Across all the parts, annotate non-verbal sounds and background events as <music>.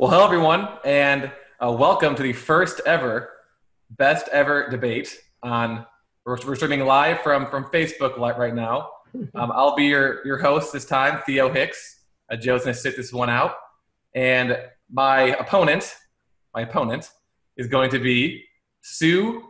Well, hello everyone, and uh, welcome to the first ever, best ever debate on. We're, we're streaming live from from Facebook right now. <laughs> Um, I'll be your your host this time, Theo Hicks. Uh, Joe's gonna sit this one out, and my opponent, my opponent, is going to be Sue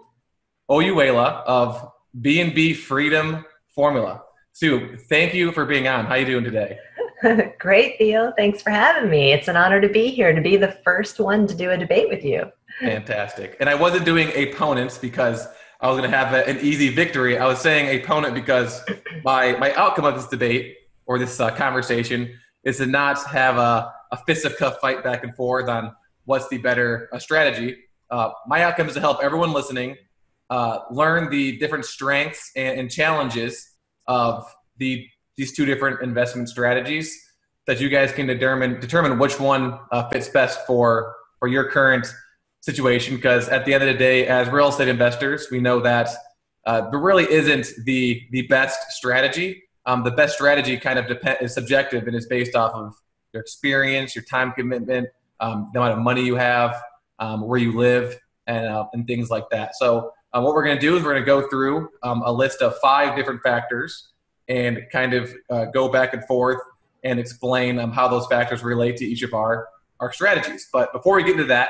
Hoyuela of B and B Freedom Formula. Sue, thank you for being on. How you doing today? <laughs> Great, Theo. Thanks for having me. It's an honor to be here, to be the first one to do a debate with you. Fantastic. And I wasn't doing opponents because I was going to have a, an easy victory. I was saying opponent because my, my outcome of this debate or this uh, conversation is to not have a, a fisticuff fight back and forth on what's the better uh, strategy. Uh, my outcome is to help everyone listening uh, learn the different strengths and, and challenges of the these two different investment strategies that you guys can determine determine which one uh, fits best for for your current situation. Because at the end of the day, as real estate investors, we know that uh, there really isn't the the best strategy. Um, the best strategy kind of depend is subjective and is based off of your experience, your time commitment, um, the amount of money you have, um, where you live, and uh, and things like that. So. Um, what we're going to do is we're going to go through um, a list of five different factors and kind of uh, go back and forth and explain um, how those factors relate to each of our, our strategies. But before we get into that,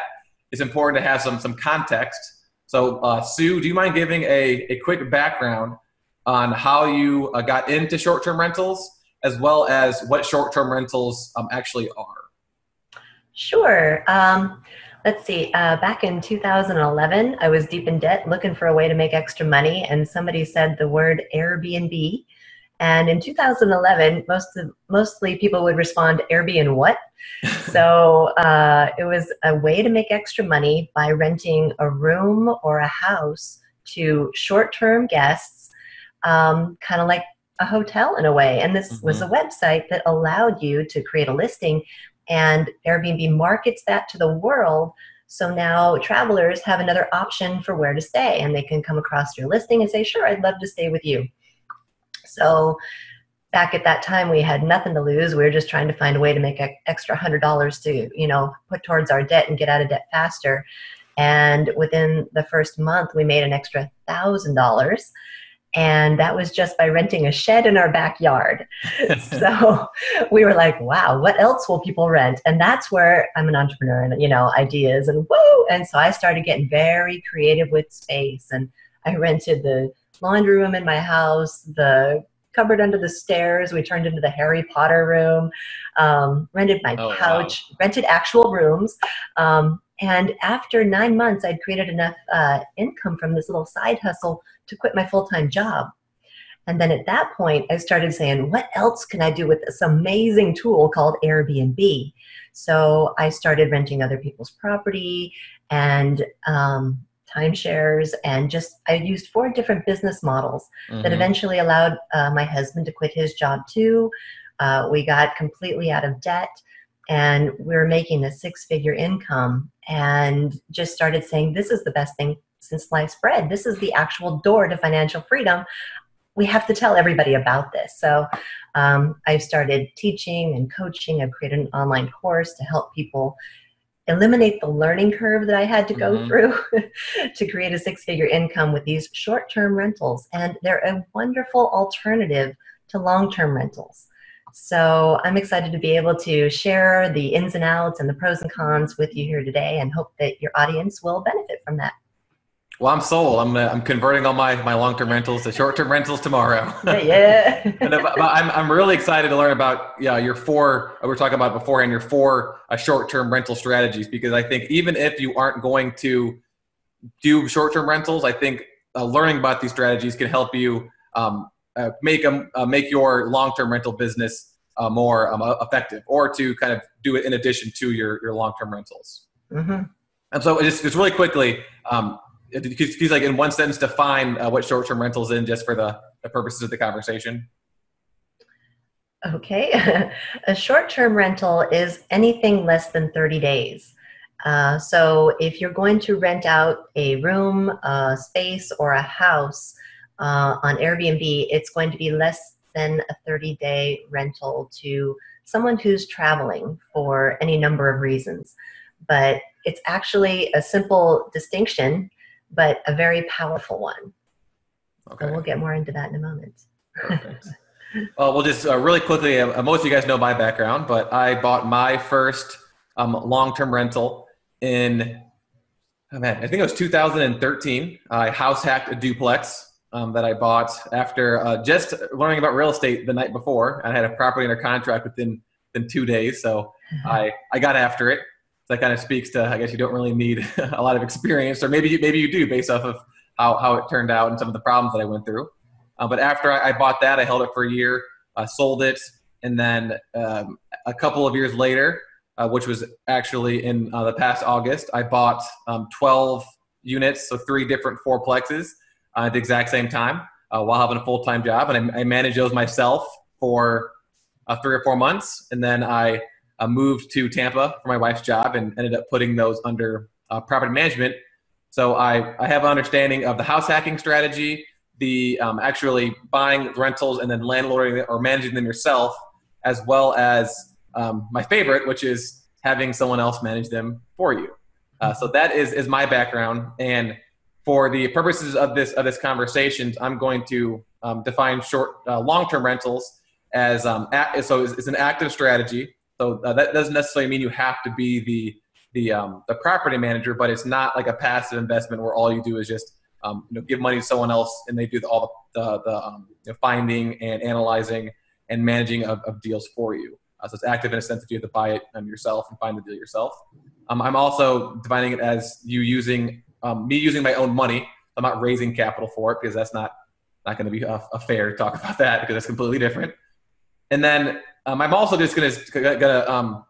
it's important to have some, some context. So, uh, Sue, do you mind giving a, a quick background on how you uh, got into short term rentals as well as what short term rentals um, actually are? Sure. Um, let's see. Uh, back in 2011, I was deep in debt looking for a way to make extra money, and somebody said the word Airbnb and in 2011, most of, mostly people would respond, Airbnb what? <laughs> so uh, it was a way to make extra money by renting a room or a house to short-term guests, um, kind of like a hotel in a way. And this mm-hmm. was a website that allowed you to create a listing, and Airbnb markets that to the world. So now travelers have another option for where to stay, and they can come across your listing and say, "Sure, I'd love to stay with you." So back at that time, we had nothing to lose. We were just trying to find a way to make an extra hundred dollars to, you know, put towards our debt and get out of debt faster. And within the first month, we made an extra thousand dollars. And that was just by renting a shed in our backyard. <laughs> so we were like, wow, what else will people rent? And that's where I'm an entrepreneur and, you know, ideas and whoa. And so I started getting very creative with space. And I rented the laundry room in my house, the cupboard under the stairs. We turned into the Harry Potter room. Um, rented my oh, couch. Wow. Rented actual rooms. Um, and after nine months, I'd created enough uh, income from this little side hustle to quit my full time job. And then at that point, I started saying, what else can I do with this amazing tool called Airbnb? So I started renting other people's property and um, timeshares, and just I used four different business models mm-hmm. that eventually allowed uh, my husband to quit his job too. Uh, we got completely out of debt and we were making a six figure income and just started saying, This is the best thing since sliced bread. This is the actual door to financial freedom. We have to tell everybody about this. So um, I've started teaching and coaching. I've created an online course to help people eliminate the learning curve that I had to go mm-hmm. through <laughs> to create a six figure income with these short term rentals. And they're a wonderful alternative to long term rentals. So I'm excited to be able to share the ins and outs and the pros and cons with you here today and hope that your audience will benefit from that. Well, I'm sold. I'm, uh, I'm converting all my, my long term rentals to short term rentals tomorrow. <laughs> yeah. and if, I'm, I'm really excited to learn about yeah your four we were talking about beforehand your four uh, short term rental strategies because I think even if you aren't going to do short term rentals, I think uh, learning about these strategies can help you um, uh, make them uh, make your long term rental business uh, more um, effective, or to kind of do it in addition to your your long term rentals. Mm-hmm. And so just, just really quickly. Um, he's like in one sentence define uh, what short-term rentals in just for the, the purposes of the conversation? Okay. <laughs> A short-term rental is anything less than 30 days. Uh, so if you're going to rent out a room a space or a house uh, on airbnb it's going to be less than a 30 day rental to someone who's traveling for any number of reasons. But it's actually a simple distinction, but a very powerful one. Okay. And we'll get more into that in a moment. Perfect. well, we'll just uh, really quickly, uh, most of you guys know my background, but I bought my first um, long term rental in, oh man, I think it was 2013. I house hacked a duplex um, that I bought after uh, just learning about real estate the night before. I had a property under contract within, within two days, so mm-hmm. <laughs> I, I got after it. That kind of speaks to, I guess you don't really need <laughs> a lot of experience, or maybe you, maybe you do based off of how, how it turned out and some of the problems that I went through. Uh, but after I, I, bought that, I held it for a year, uh, sold it, and then um, a couple of years later, uh, which was actually in uh, the past August, I bought um, 12 units, so three different fourplexes uh, at the exact same time uh, while having a full time job. And I, I, managed those myself for three or four months. And then I uh, moved to Tampa for my wife's job and ended up putting those under uh, property management. So I, I have an understanding of the house hacking strategy, the um, actually buying rentals and then landlording or managing them yourself, as well as um, my favorite, which is having someone else manage them for you. Uh, so that is, is my background. And for the purposes of this of this conversation, I'm going to um, define short uh, long term rentals as um, so it's, it's, an active strategy. So uh, that doesn't necessarily mean you have to be the the um, the property manager, but it's not like a passive investment where all you do is just um, you know give money to someone else and they do the, all the the, the um, you know, finding and analyzing and managing of, of deals for you. Uh, so it's active in a sense that you have to buy it um, yourself and find the deal yourself. I'm also defining it as you using um, me using my own money. I'm not raising capital for it because that's not not going to be a, a, fair talk <laughs> about that because that's completely different. And then um, I'm also just going to gonna um,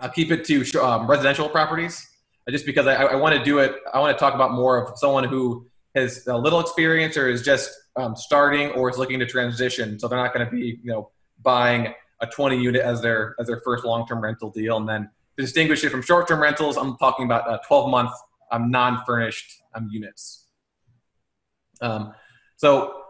I'll keep it to um, residential properties, uh, just because I, I want to do it. I want to talk about more of someone who has a little experience or is just um, starting or is looking to transition. So they're not going to be you know buying a 20 unit as their as their first long term rental deal, and then to distinguish it from short term rentals, I'm talking about a 12 month um, non-furnished um, units. Um, so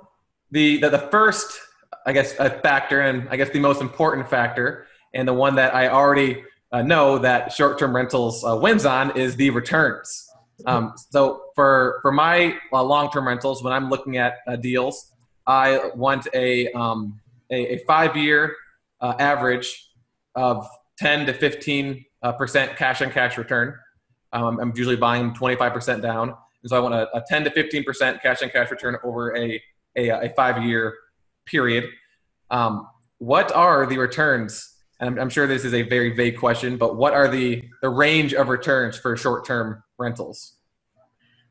the, the, the first, I guess, a factor, and I guess the most important factor, and the one that I already uh, know that short-term rentals uh, wins on is the returns. Um, so for for my uh, long-term rentals, when I'm looking at uh, deals, I want a um, a, a five-year uh, average of 10 to 15 uh, percent cash on cash return. Um, I'm usually buying 25% down. And so I want a, a 10 to 15% cash on cash return over a, a, a five year period. Um, what are the returns? And I'm, I'm, sure this is a very vague question, but what are the, the range of returns for short term rentals?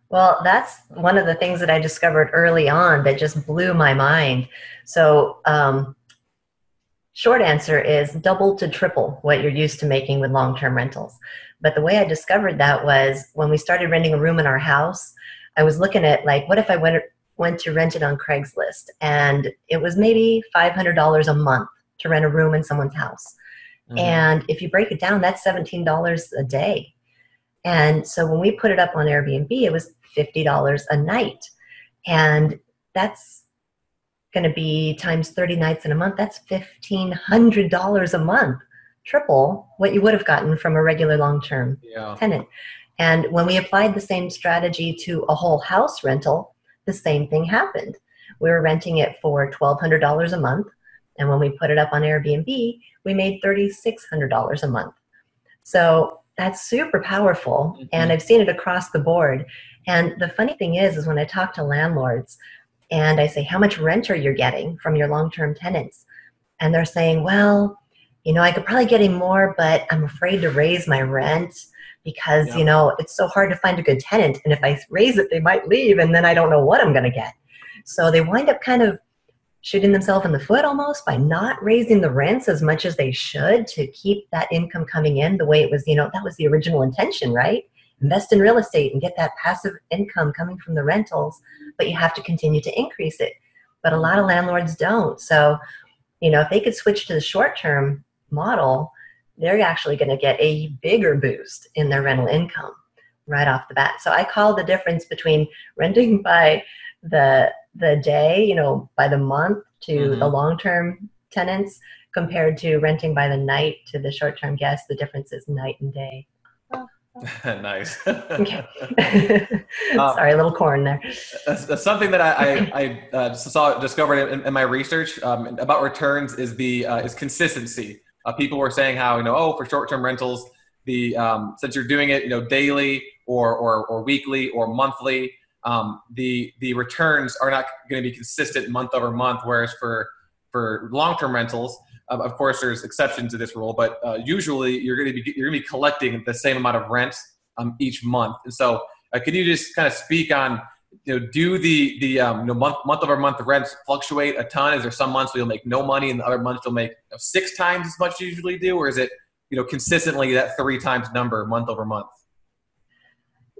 Well, that's one of the things that I discovered early on that just blew my mind. So, um, short answer is double to triple what you're used to making with long term rentals. But the way I discovered that was when we started renting a room in our house, I was looking at like, what if I went went to rent it on Craigslist, and it was maybe five hundred dollars a month to rent a room in someone's house. Mm-hmm. And if you break it down, that's seventeen dollars a day. And so when we put it up on Airbnb, it was fifty dollars a night, and that's going to be times 30 nights in a month that's $1500 a month triple what you would have gotten from a regular long term yeah. tenant. And when we applied the same strategy to a whole house rental, the same thing happened. We were renting it for $1,200 a month. And when we put it up on Airbnb, we made $3,600 a month. So that's super powerful. Mm-hmm. And I've seen it across the board. And the funny thing is, is when I talk to landlords and I say, how much rent are you getting from your long-term tenants? And they're saying, well, you know, I could probably get him more, but I'm afraid to raise my rent because, yeah. you know, it's so hard to find a good tenant. And if I raise it, they might leave and then I don't know what I'm going to get. So they wind up kind of shooting themselves in the foot almost by not raising the rents as much as they should to keep that income coming in the way it was, you know, that was the original intention, right? Invest in real estate and get that passive income coming from the rentals, but you have to continue to increase it. But a lot of landlords don't. So, you know, if they could switch to the short term model, they're actually going to get a bigger boost in their rental income right off the bat. So I call the difference between renting <laughs> by the the day, you know, by the month to mm-hmm. the long-term tenants compared to renting by the night to the short-term guests, the difference is night and day. <laughs> nice. Okay. <laughs> Sorry, a little corn there. Something that I, I, I uh, saw discovered in, in my research um, about returns is the uh, is consistency. Uh, people were saying how you know oh for short term rentals the um, since you're doing it you know daily or or, or weekly or monthly um, the the returns are not going to be consistent month over month. Whereas for for long term rentals, of course, there's exceptions to this rule, but uh, usually you're going to be you're going to be collecting the same amount of rent um, each month. And so, uh, can you just kind of speak on you know do the the um, you know, month month over month rents fluctuate a ton? Is there some months where you'll make no money, and the other months you'll make you know, six times as much as you usually do, or is it you know consistently that three times number month over month?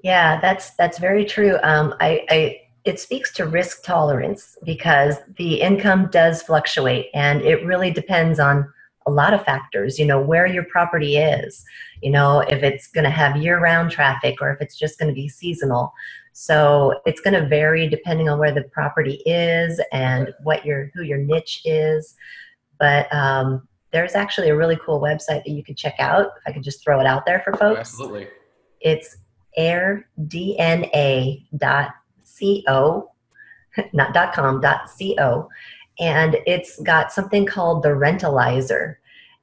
Yeah, that's that's very true. Um, I, I it speaks to risk tolerance because the income does fluctuate and it really depends on a lot of factors you know where your property is you know if it's going to have year-round traffic or if it's just going to be seasonal so it's going to vary depending on where the property is and what your who your niche is. But um, there's actually a really cool website that you could check out if i could just throw it out there for folks. absolutely. It's airdna.co, not dot .com, dot .co, and it's got something called the Rentalizer.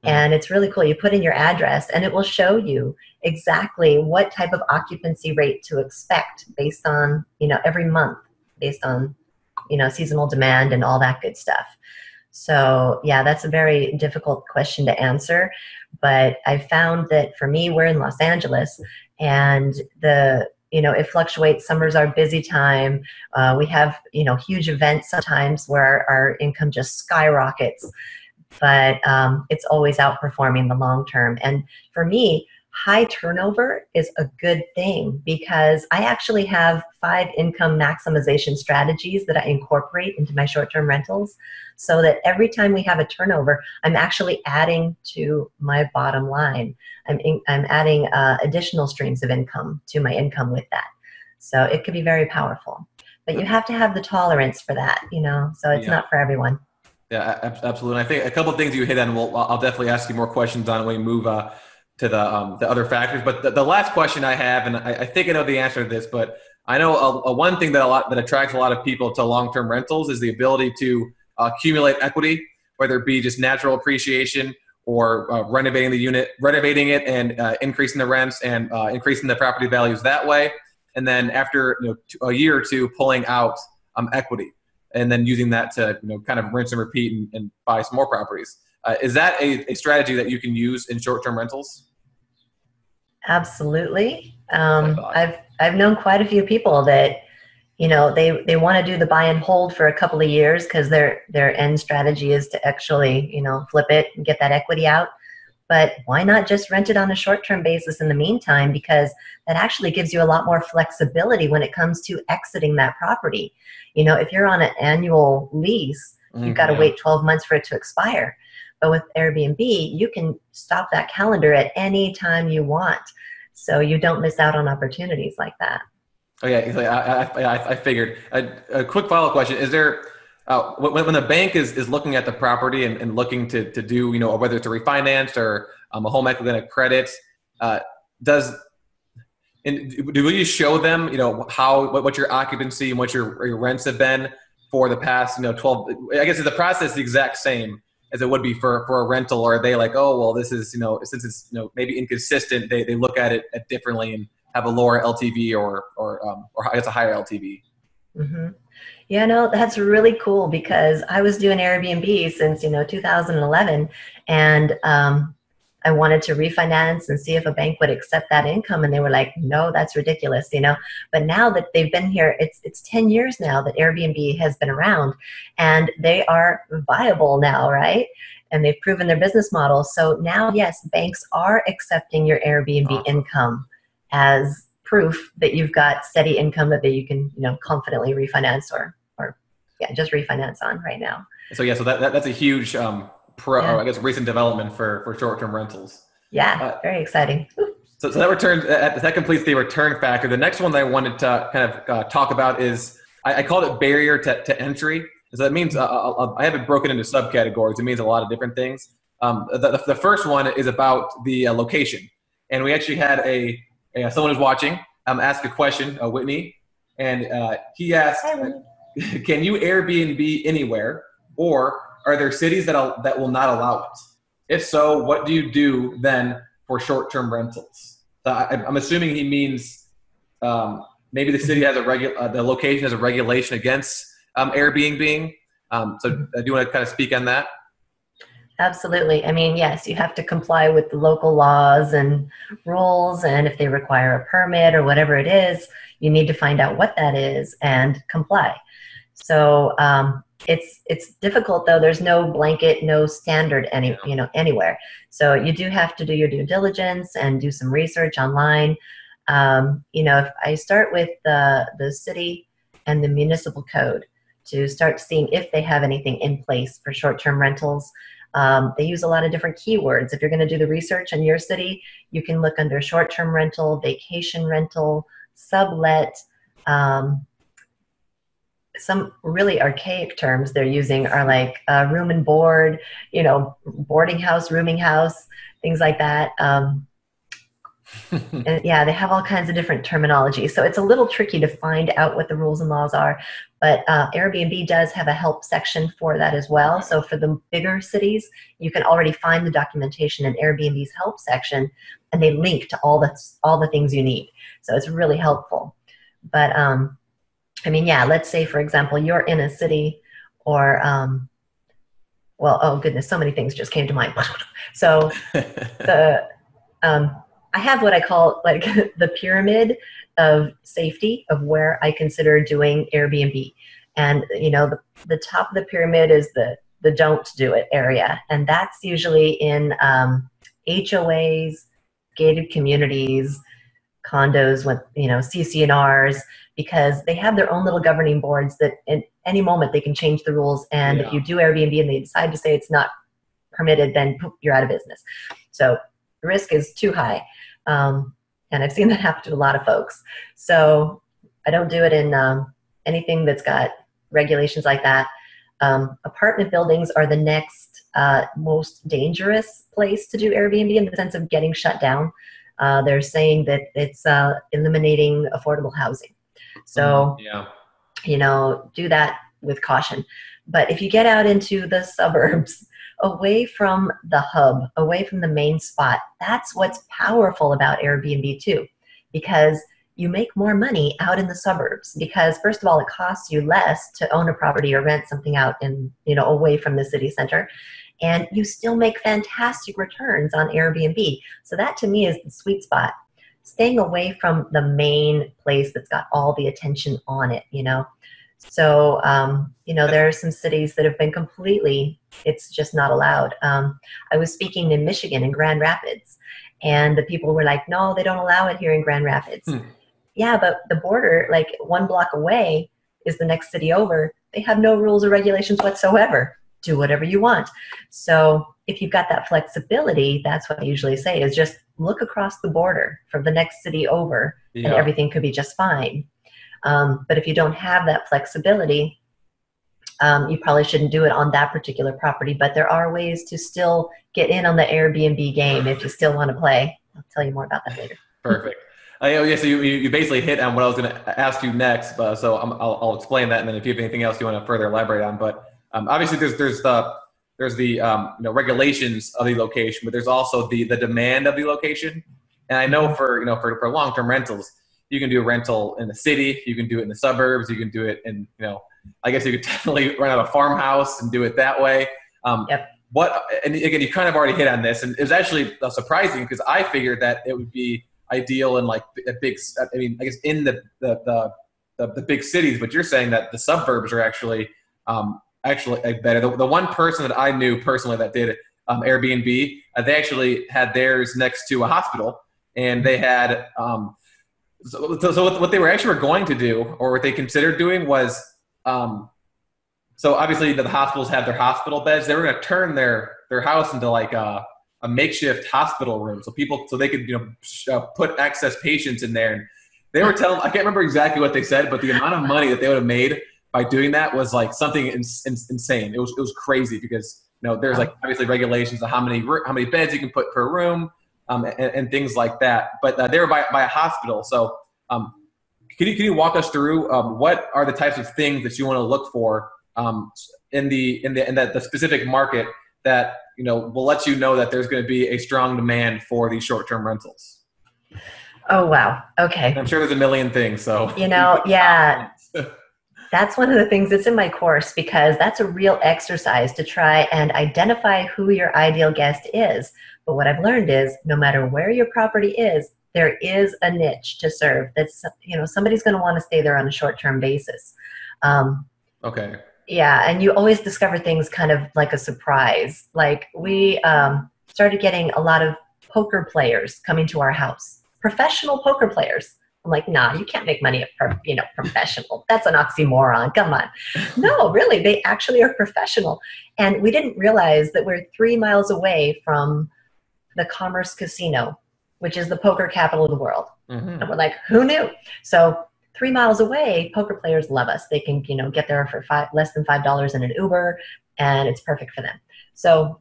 And it's really cool. You put in your address and it will show you exactly what type of occupancy rate to expect based on, you know, every month, based on, you know, seasonal demand and all that good stuff. So, yeah, that's a very difficult question to answer. But I found that for me, we're in Los Angeles, and the you know it fluctuates summer's our busy time uh, we have you know huge events sometimes where our, our income just skyrockets but um, it's always outperforming the long term and for me high turnover is a good thing because I actually have five income maximization strategies that I incorporate into my short term rentals so that every time we have a turnover, I'm actually adding to my bottom line. I'm, in, I'm adding uh, additional streams of income to my income with that. So it could be very powerful. But you have to have the tolerance for that, you know, so it's yeah. not for everyone. Yeah, absolutely. And I think a couple of things you hit on, we'll, I'll definitely ask you more questions on when we move uh, to the um, the other factors. But the, the, last question I have, and I, I, think I know the answer to this, but I know a, a, one thing that a lot that attracts a lot of people to long term rentals is the ability to uh, accumulate equity, whether it be just natural appreciation or uh, renovating the unit, renovating it, and uh, increasing the rents and uh, increasing the property values that way. And then after you know, a year or two, pulling out um, equity and then using that to you know kind of rinse and repeat and, and buy some more properties. Uh, is that a, a, strategy that you can use in short-term rentals? Absolutely. Um, I've I've known quite a few people that you know they they want to do the buy and hold for a couple of years because their their end strategy is to actually you know flip it and get that equity out. But why not just rent it on a short-term basis in the meantime? Because that actually gives you a lot more flexibility when it comes to exiting that property. You know, if you're on an annual lease, mm-hmm. you've got to wait 12 months for it to expire but with Airbnb, you can stop that calendar at any time you want. So you don't miss out on opportunities like that. Oh yeah, I, I, I figured. A, a quick follow-up question: Is there uh, when, when the bank is, is looking at the property and, and looking to, to do you know whether it's a refinance or um, a home equity line of credit, uh, does and do you show them you know how what, what your occupancy and what your, your rents have been for the past you know 12 i guess the process the exact same as it would be for, for a rental or are they like oh well this is you know since it's you know maybe inconsistent they, they look at it differently and have a lower ltv or or um, or i guess a higher ltv mm-hmm. Yeah no that's really cool because i was doing airbnb since you know 2011 and um, I wanted to refinance and see if a bank would accept that income and they were like no that's ridiculous you know? But now that they've been here it's it's 10 years now that Airbnb has been around and they are viable now right? And they've proven their business model. So now yes banks are accepting your Airbnb uh-huh. income as proof that you've got steady income that you can you know confidently refinance or or yeah just refinance on right now so yeah so that, that that's a huge um pro, yeah. I guess, recent development for, for short-term rentals. Yeah, uh, very exciting. So, so that returns that, that completes the return factor. The next one that I wanted to kind of uh, talk about is I, I called it barrier to, to entry. So that means uh, uh, uh, I have it broken into subcategories. It means a lot of different things. Um, the, the first one is about the uh, location, and we actually had a, a someone who's watching um, ask a question, uh, Whitney, and uh, he asked, <laughs> "Can you Airbnb anywhere, or are there cities that that will not allow it? If so, what do you do then for short-term rentals?" So I, am assuming he means um, maybe the city has a regu- uh, the location has a regulation against um, Airbnb. Um, so, uh, do you want to kind of speak on that? Absolutely. I mean, yes, you have to comply with the local laws and rules, and if they require a permit or whatever it is, you need to find out what that is and comply. So um, it's it's difficult though. There's no blanket, no standard any you know anywhere. So you do have to do your due diligence and do some research online. Um, you know, if I start with the the city and the municipal code to start seeing if they have anything in place for short-term rentals. Um, they use a lot of different keywords. If you're going to do the research in your city, you can look under short term rental, vacation rental, sublet. Um, some really archaic terms they're using are like uh, room and board, you know, boarding house, rooming house, things like that. Um, <laughs> and yeah, they have all kinds of different terminology. So it's a little tricky to find out what the rules and laws are. But uh, Airbnb does have a help section for that as well. So for the bigger cities, you can already find the documentation in Airbnb's help section, and they link to all the all the things you need. So it's really helpful. But um, I mean, yeah, let's say for example, you're in a city, or um, well, oh goodness, so many things just came to mind. <laughs> So <laughs> the um, I have what I call like <laughs> the pyramid of safety of where I consider doing Airbnb. And you know, the, the top of the pyramid is the the don't do it area, and that's usually in um, HOAs, gated communities, condos with you know CC&Rs because they have their own little governing boards that at any moment they can change the rules. And yeah. if you do Airbnb and they decide to say it's not permitted, then you're out of business. So risk is too high. Um, and I've seen that happen to a lot of folks. So I don't do it in um, anything that's got regulations like that. Um, apartment buildings are the next uh, most dangerous place to do Airbnb in the sense of getting shut down. Uh, they're saying that it's uh, eliminating affordable housing. So, mm, yeah. you know, do that with caution. But if you get out into the <laughs> suburbs, away from the hub, away from the main spot. That's what's powerful about Airbnb too, because you make more money out in the suburbs because first of all it costs you less to own a property or rent something out in you know away from the city center and you still make fantastic returns on Airbnb. So that to me is the sweet spot. Staying away from the main place that's got all the attention on it, you know. So, um, you know, there are some cities that have been completely, it's just not allowed. Um, I was speaking in Michigan in Grand Rapids, and the people were like, no, they don't allow it here in Grand Rapids. Hmm. Yeah, but the border, like one block away, is the next city over. They have no rules or regulations whatsoever. Do whatever you want. So, if you've got that flexibility, that's what I usually say is just look across the border from the next city over, yeah. and everything could be just fine. Um, but if you don't have that flexibility, um, you probably shouldn't do it on that particular property. But there are ways to still get in on the Airbnb game if you still want to play. I'll tell you more about that later. Perfect. Uh, yeah, so you, you basically hit on what I was going to ask you next. Uh, so i will I'll explain that, and then if you have anything else you want to further elaborate on. But um, obviously, there's there's the there's the um, you know regulations of the location, but there's also the the demand of the location. And I know for you know for, for long term rentals, you can do a rental in the city, you can do it in the suburbs, you can do it in, you know, I guess you could <laughs> definitely rent out a farmhouse and do it that way. Um, yep. What, and again, you kind of already hit on this, and it was actually uh, surprising because I figured that it would be ideal in like a big, I mean, I guess in the, the, the, the, the big cities, but you're saying that the suburbs are actually, um, actually better. The, the one person that I knew personally that did um, Airbnb, uh, they actually had theirs next to a hospital, and they had um, so, so what they were actually going to do, or what they considered doing, was um, so obviously the hospitals have their hospital beds. They were going to turn their their house into like a, a makeshift hospital room, so people so they could you know uh, put excess patients in there. And they were telling I can't remember exactly what they said, but the amount of money that they would have made by doing that was like something in, in, insane. It was it was crazy because you know, there's like obviously regulations on how many how many beds you can put per room, um, and, and, things like that. But uh, they were by, by a hospital, so um, can you can you walk us through um, what are the types of things that you want to look for um, in the in the in that the specific market that you know will let you know that there's going to be a strong demand for these short term rentals? Oh wow. Okay. I'm sure there's a million things. So you know, <laughs> yeah. <laughs> that's one of the things that's in my course because that's a real exercise to try and identify who your ideal guest is. But what I've learned is no matter where your property is, there is a niche to serve. That's you know somebody's going to want to stay there on a short-term basis. Um, okay. Yeah, and you always discover things kind of like a surprise. Like we um, started getting a lot of poker players coming to our house, professional poker players. I'm like, nah, you can't make money at you know professional. That's an oxymoron. Come on. <laughs> No, really, they actually are professional. And we didn't realize that we're three miles away from the Commerce Casino, which is the poker capital of the world. Mm-hmm. And we're like, who knew? So three miles away, poker players love us. They can, you know, get there for five, less than five dollars in an Uber, and it's perfect for them. So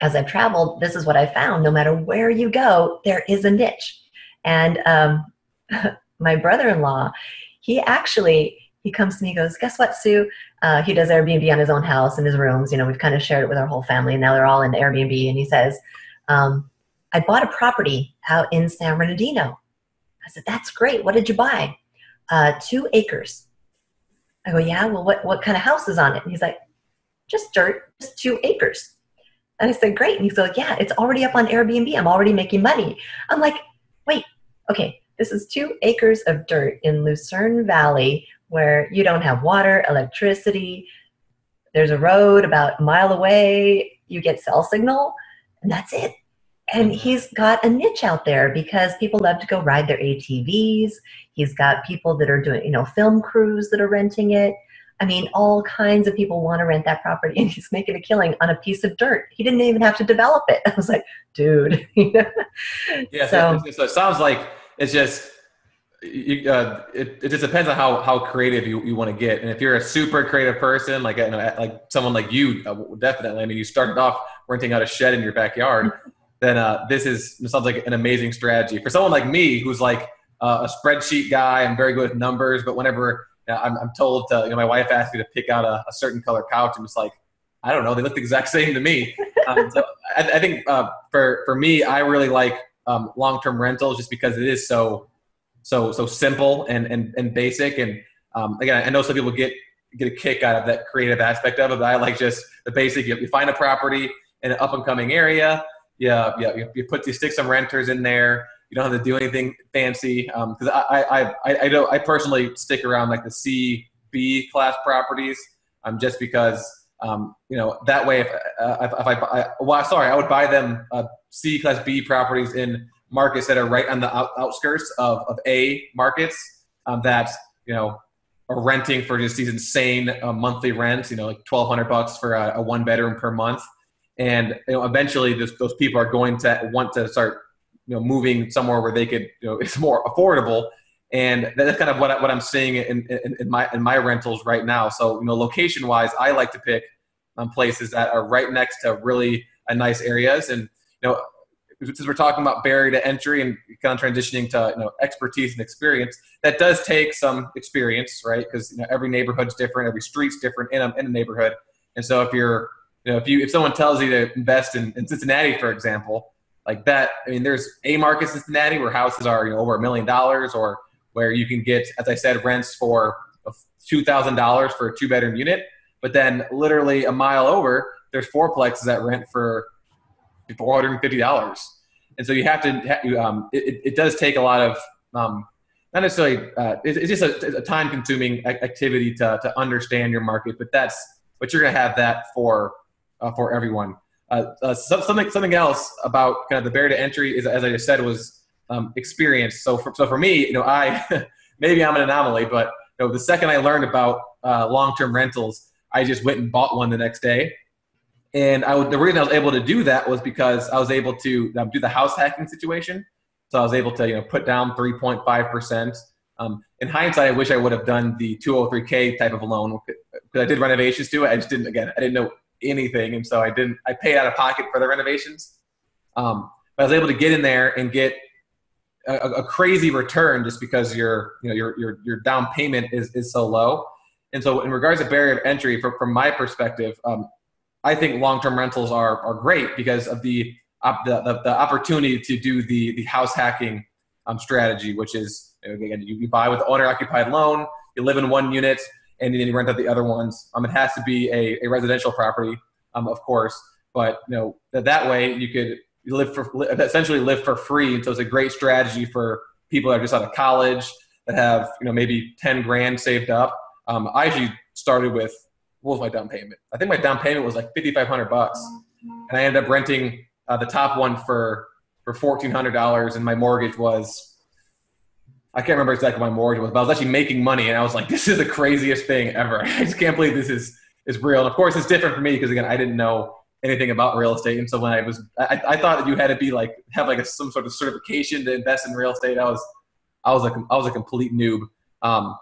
as I've traveled, this is what I found. No matter where you go, there is a niche. And um, <laughs> my brother-in-law, he actually he comes to me, he goes, "Guess what, Sue? Uh, he does Airbnb on his own house and his rooms. You know, we've kind of shared it with our whole family, and now they're all in Airbnb." And he says, um, I bought a property out in San Bernardino. I said, that's great. What did you buy? Uh, two acres. I go, yeah, well, what, what kind of house is on it? And he's like, just dirt, just two acres. And I said, great. And he's like, yeah, it's already up on Airbnb. I'm already making money. I'm like, wait, okay, this is two acres of dirt in Lucerne Valley where you don't have water, electricity. There's a road about a mile away. You get cell signal, and that's it and he's got a niche out there because people love to go ride their ATVs. He's got people that are doing, you know, film crews that are renting it. I mean, all kinds of people want to rent that property, <laughs> and he's making a killing on a piece of dirt. He didn't even have to develop it. <laughs> I was like, dude. <laughs> yeah. So, so, it sounds like it's just. You, uh, it, it just depends on how, how creative you, you want to get. And if you're a super creative person, like you know, like someone like you, uh, definitely. I mean, you started off renting out a shed in your backyard <laughs> then uh, this is this sounds like an amazing strategy for someone like me who's like uh, a spreadsheet guy. I'm very good with numbers, but whenever I'm, I'm, told to, you know, my wife asked me to pick out a, a, certain color couch, I'm just like, I don't know, they look the exact same to me. <laughs> Um, so I, I think uh, for for me, I really like um, long term rentals just because it is so so so simple and and, and basic. And um, again, I know some people get get a kick out of that creative aspect of it, but I like just the basic. You, you find a property in an up and coming area yeah, yeah, you, you put you stick some renters in there. You don't have to do anything fancy because um, I, I, I, I, don't, I personally stick around like the C, B class properties um, just because um, you know that way if, uh, if, if I, I, well sorry I would buy them uh, C class B properties in markets that are right on the out, outskirts of, of A markets um, that you know are renting for just these insane uh, monthly rents you know like twelve hundred bucks for a, a one bedroom per month and you know, eventually this, those people are going to want to start you know moving somewhere where they could you know <laughs> it's more affordable and that's kind of what, I, what I'm seeing in, in, in, my in my rentals right now. So you know, location wise, I like to pick um, places that are right next to really uh, nice areas. And you know, since we're talking about barrier to entry and kind of transitioning to you know expertise and experience, that does take some experience, right? Because you know every neighborhood's different, every street's different in a, in a neighborhood. And so if you're you know, if you if someone tells you to invest in, in Cincinnati, for example, like that, I mean, there's a market in Cincinnati where houses are you know over a million dollars, or where you can get, as I said, rents for two thousand dollars for a two bedroom unit. But then, literally a mile over, there's fourplexes that rent for four hundred and fifty dollars. And so you have to. Um, it, it does take a lot of um, not necessarily. Uh, it's just a, a time consuming activity to to understand your market, but that's but you're going to have that for uh, for everyone. Uh, uh, something something else about kind of the barrier to entry is, as I just said, was um, experience. So for, so for me, you know, I <laughs> maybe I'm an anomaly, but you know, the second I learned about uh, long-term rentals, I just went and bought one the next day. And I, the reason I was able to do that was because I was able to um, do the house hacking situation. So I was able to you know put down 3.5 percent. Um, in hindsight, I wish I would have done the 203k type of loan because I did renovations to it. I just didn't again I didn't know anything, and so I didn't. I paid out of pocket for the renovations. Um, but I was able to get in there and get a, a, crazy return just because your you know your your your down payment is is so low. And so, in regards to barrier of entry, from from my perspective, um, I think long term rentals are are great because of the, the the, the opportunity to do the the house hacking um, strategy, which is again you, you buy with owner occupied loan, you live in one unit, and then you rent out the other ones. Um, it has to be a, a residential property, um, of course, but you know that, that way you could live for essentially live for free. And so it's a great strategy for people that are just out of college that have you know maybe ten grand saved up. Um, I actually started with what was my down payment? I think my down payment was like fifty five hundred bucks, and I ended up renting uh, the top one for for fourteen hundred dollars, and my mortgage was I can't remember exactly what my mortgage was, but I was actually making money, and I was like, this is the craziest thing ever. <laughs> I just can't believe this is is real. And of course, it's different for me because again, I didn't know anything about real estate, and so when I was, I, I thought that you had to be like have like a, some sort of certification to invest in real estate. I was, I was like, I was a complete noob. Um,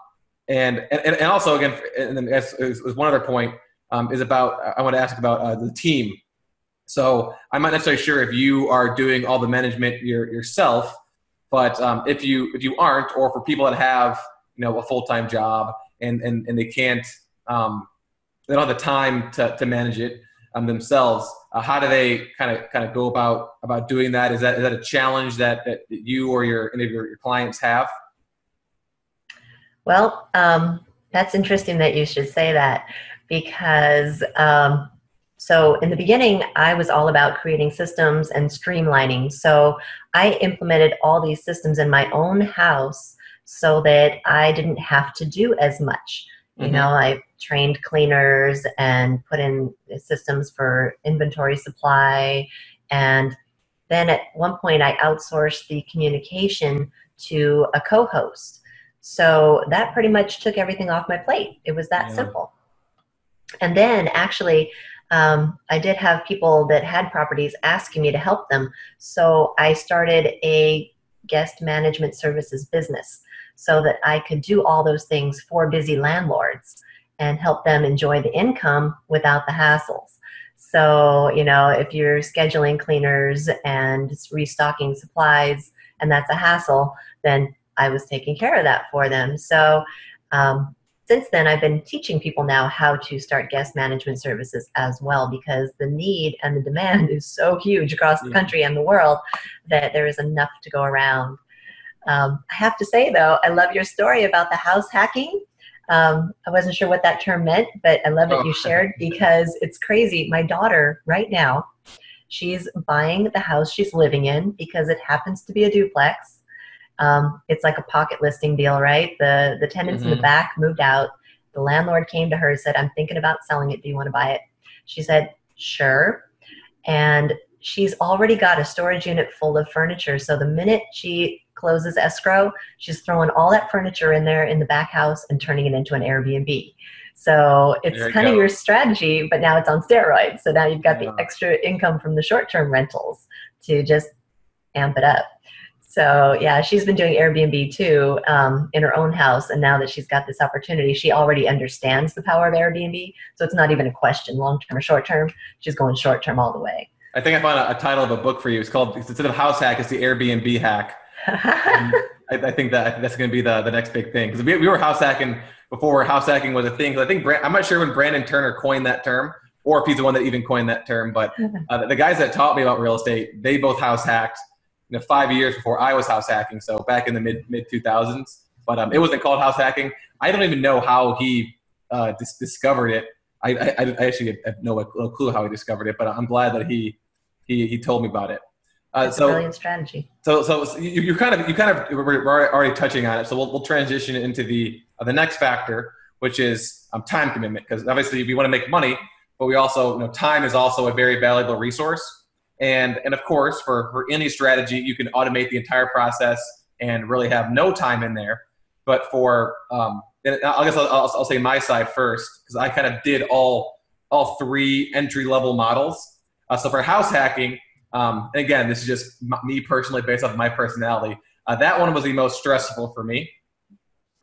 and, and and also again, and then as, as one other point um, is about I want to ask about uh, the team. So I'm not necessarily sure if you are doing all the management your, yourself but um, if you if you aren't, or for people that have you know a full time job and, and and they can't um, they don't have the time to, to manage it um, themselves, uh, how do they kind of kind of go about about doing that? Is that is that a challenge that, that you or your any of your, your clients have? Well, um, that's interesting that you should say that because um, so in the beginning, I was all about creating systems and streamlining. So I implemented all these systems in my own house so that I didn't have to do as much. You mm-hmm. know, I trained cleaners and put in systems for inventory supply. And then at one point, I outsourced the communication to a co host. So that pretty much took everything off my plate. It was that yeah. simple. And then actually, um, I did have people that had properties asking me to help them. So I started a guest management services business so that I could do all those things for busy landlords and help them enjoy the income without the hassles. So, you know, if you're scheduling cleaners and restocking supplies and that's a hassle, then I was taking care of that for them. So, um, since then, I've been teaching people now how to start guest management services as well because the need and the demand <laughs> is so huge across the country and the world that there is enough to go around. Um, I have to say, though, I love your story about the house hacking. Um, I wasn't sure what that term meant, but I love what you oh. shared <laughs> because it's crazy. My daughter, right now, she's buying the house she's living in because it happens to be a duplex um, it's like a pocket listing deal, right? The the tenants mm-hmm. in the mm-hmm. back moved out. The landlord came to her and said, "I'm thinking about selling it. Do you want to buy it?" She said, "Sure." And she's already got a storage unit full of furniture. So the minute she closes escrow, she's throwing all that furniture in there in the back house and turning it into an Airbnb. So it's kind go. of your strategy, but now it's on steroids. So now you've got yeah. the extra income from the short term rentals to just amp it up. So yeah, she's been doing Airbnb too um, in her own house, and now that she's got this opportunity, she already understands the power of Airbnb. So it's not even a question, long term or short term. She's going short term all the way. I think I found a, a, title of a book for you. It's called instead of house hack, it's the Airbnb hack. <laughs> I, I, think that that's going to be the, the next big thing because we, we were house hacking before house hacking was a thing. I think Brand, I'm not sure when Brandon Turner coined that term, or if he's the one that even coined that term. But <laughs> uh, the guys that taught me about real estate, they both house hacked you know, five years before I was house hacking. So back in the mid mid 2000s, but um, it wasn't called house hacking. I don't even know how he uh, dis- discovered it. I, I, I, actually have no clue how he discovered it, but I'm glad that he he, he told me about it. Uh, so, a brilliant strategy. So, so you, you kind of you kind of we're already touching on it. So we'll, we'll transition into the uh, the next factor, which is um, time commitment. Because obviously we want to make money, but we also you know time is also a very valuable resource. And, and of course, for, for any strategy, you can automate the entire process and really have no time in there. But for, um, I guess I'll, I'll, I'll say my side first, because I kind of did all, all three entry level models. Uh, so for house hacking, um, and again, this is just me personally based off my personality. Uh, that one was the most stressful for me.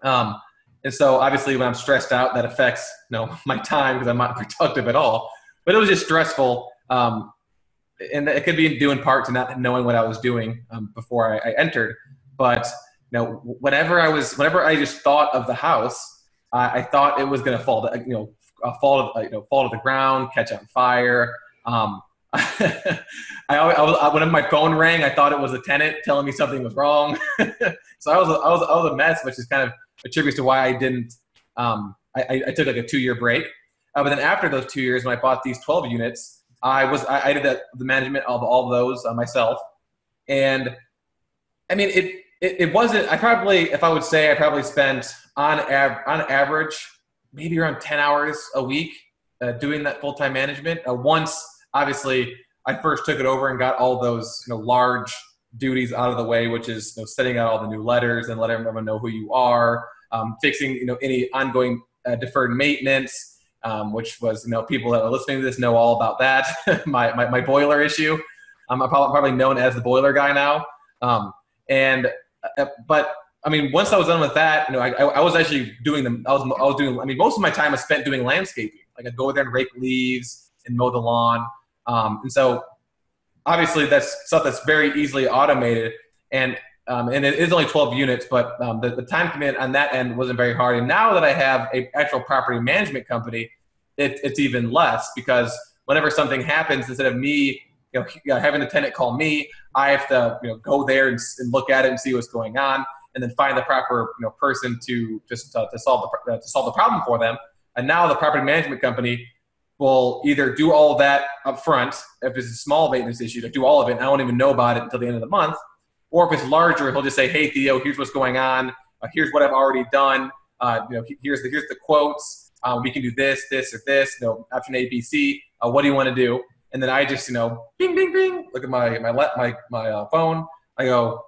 Um, and so obviously when I'm stressed out, that affects you know <laughs> my time because I'm not <laughs> productive at all. but it was just stressful. Um, and it could be due in part to not knowing what I was doing um, before I, I, entered. But you know, whenever I was, whenever I just thought of the house, I, I thought it was going to fall, to, you know, fall, to, you know, fall to the ground, catch on fire. Um, <laughs> I, I, was, when my phone rang, I thought it was a tenant telling me something was wrong. <laughs> so I was, I was, I was a mess, which is kind of attributes to why I didn't. Um, I, I, took like a two-year break, uh, but then after those two years, when I bought these 12 units, I was I, I did the, the, management of all those uh, myself, and I mean it, it, it. wasn't. I probably, if I would say, I probably spent on av- on average maybe around 10 hours a week uh, doing that full-time management. Uh, once obviously I first took it over and got all those you know large duties out of the way, which is you know, setting out all the new letters and letting everyone know who you are, um, fixing you know any ongoing uh, deferred maintenance, um, which was you know people that are listening to this know all about that. <laughs> my, my, my boiler issue. I'm probably known as the boiler guy now. Um, and uh, but I mean, once I was done with that, you know, I, I was actually doing them. I was I was doing. I mean, most of my time I spent doing landscaping. Like I'd go there and rake leaves and mow the lawn. Um, and so obviously that's stuff that's very easily automated and um, and it is only 12 units, but um, the, the time commitment on that end wasn't very hard. And now that I have a actual property management company, it, it's even less because whenever something happens, instead of me you know, having the tenant call me, I have to you know go there and, and, look at it and see what's going on, and then find the proper you know person to just uh, to solve the uh, to solve the problem for them. And now the property management company will either do all of that up front if it's a small maintenance issue to do all of it and i won't even know about it until the end of the month or if it's larger he'll just say hey theo here's what's going on. Uh, here's what i've already done. Uh, you know here's the here's the quotes. Um, we can do this this or this. You know option a b c uh, what do you want to do? And then i just you know bing bing bing look at my my my, my uh, phone. I go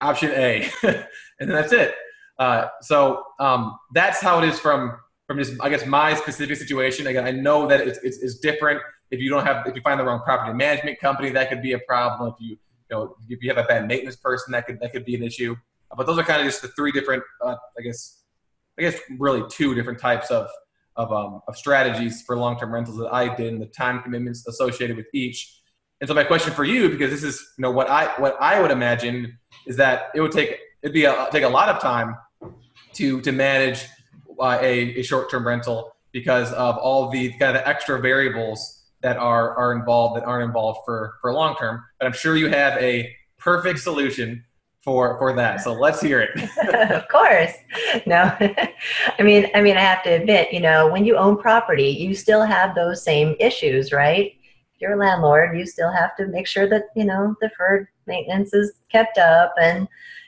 option a. <laughs> And then that's it. Uh, so um, that's how it is from from just I guess my specific situation. Again, I know that it's, it's, it's, different. If you don't have if you find the wrong property management company, that could be a problem. If you know if you have a bad maintenance person, that could that could be an issue. But those are kind of just the three different uh, I guess I guess really two different types of of, um, of strategies for long term rentals that I did and the time commitments associated with each. And so my question for you, because this is you know what I what I would imagine is that it would take it'd be a, take a lot of time to to manage uh, a, a short-term rental because of all the kind of extra variables that are are involved that aren't involved for for long term. But I'm sure you have a perfect solution for for that. So let's hear it. <laughs> of course. No. <laughs> I mean I mean I have to admit, you know, when you own property, you still have those same issues, right? You're a landlord, you still have to make sure that, you know, deferred maintenance is kept up and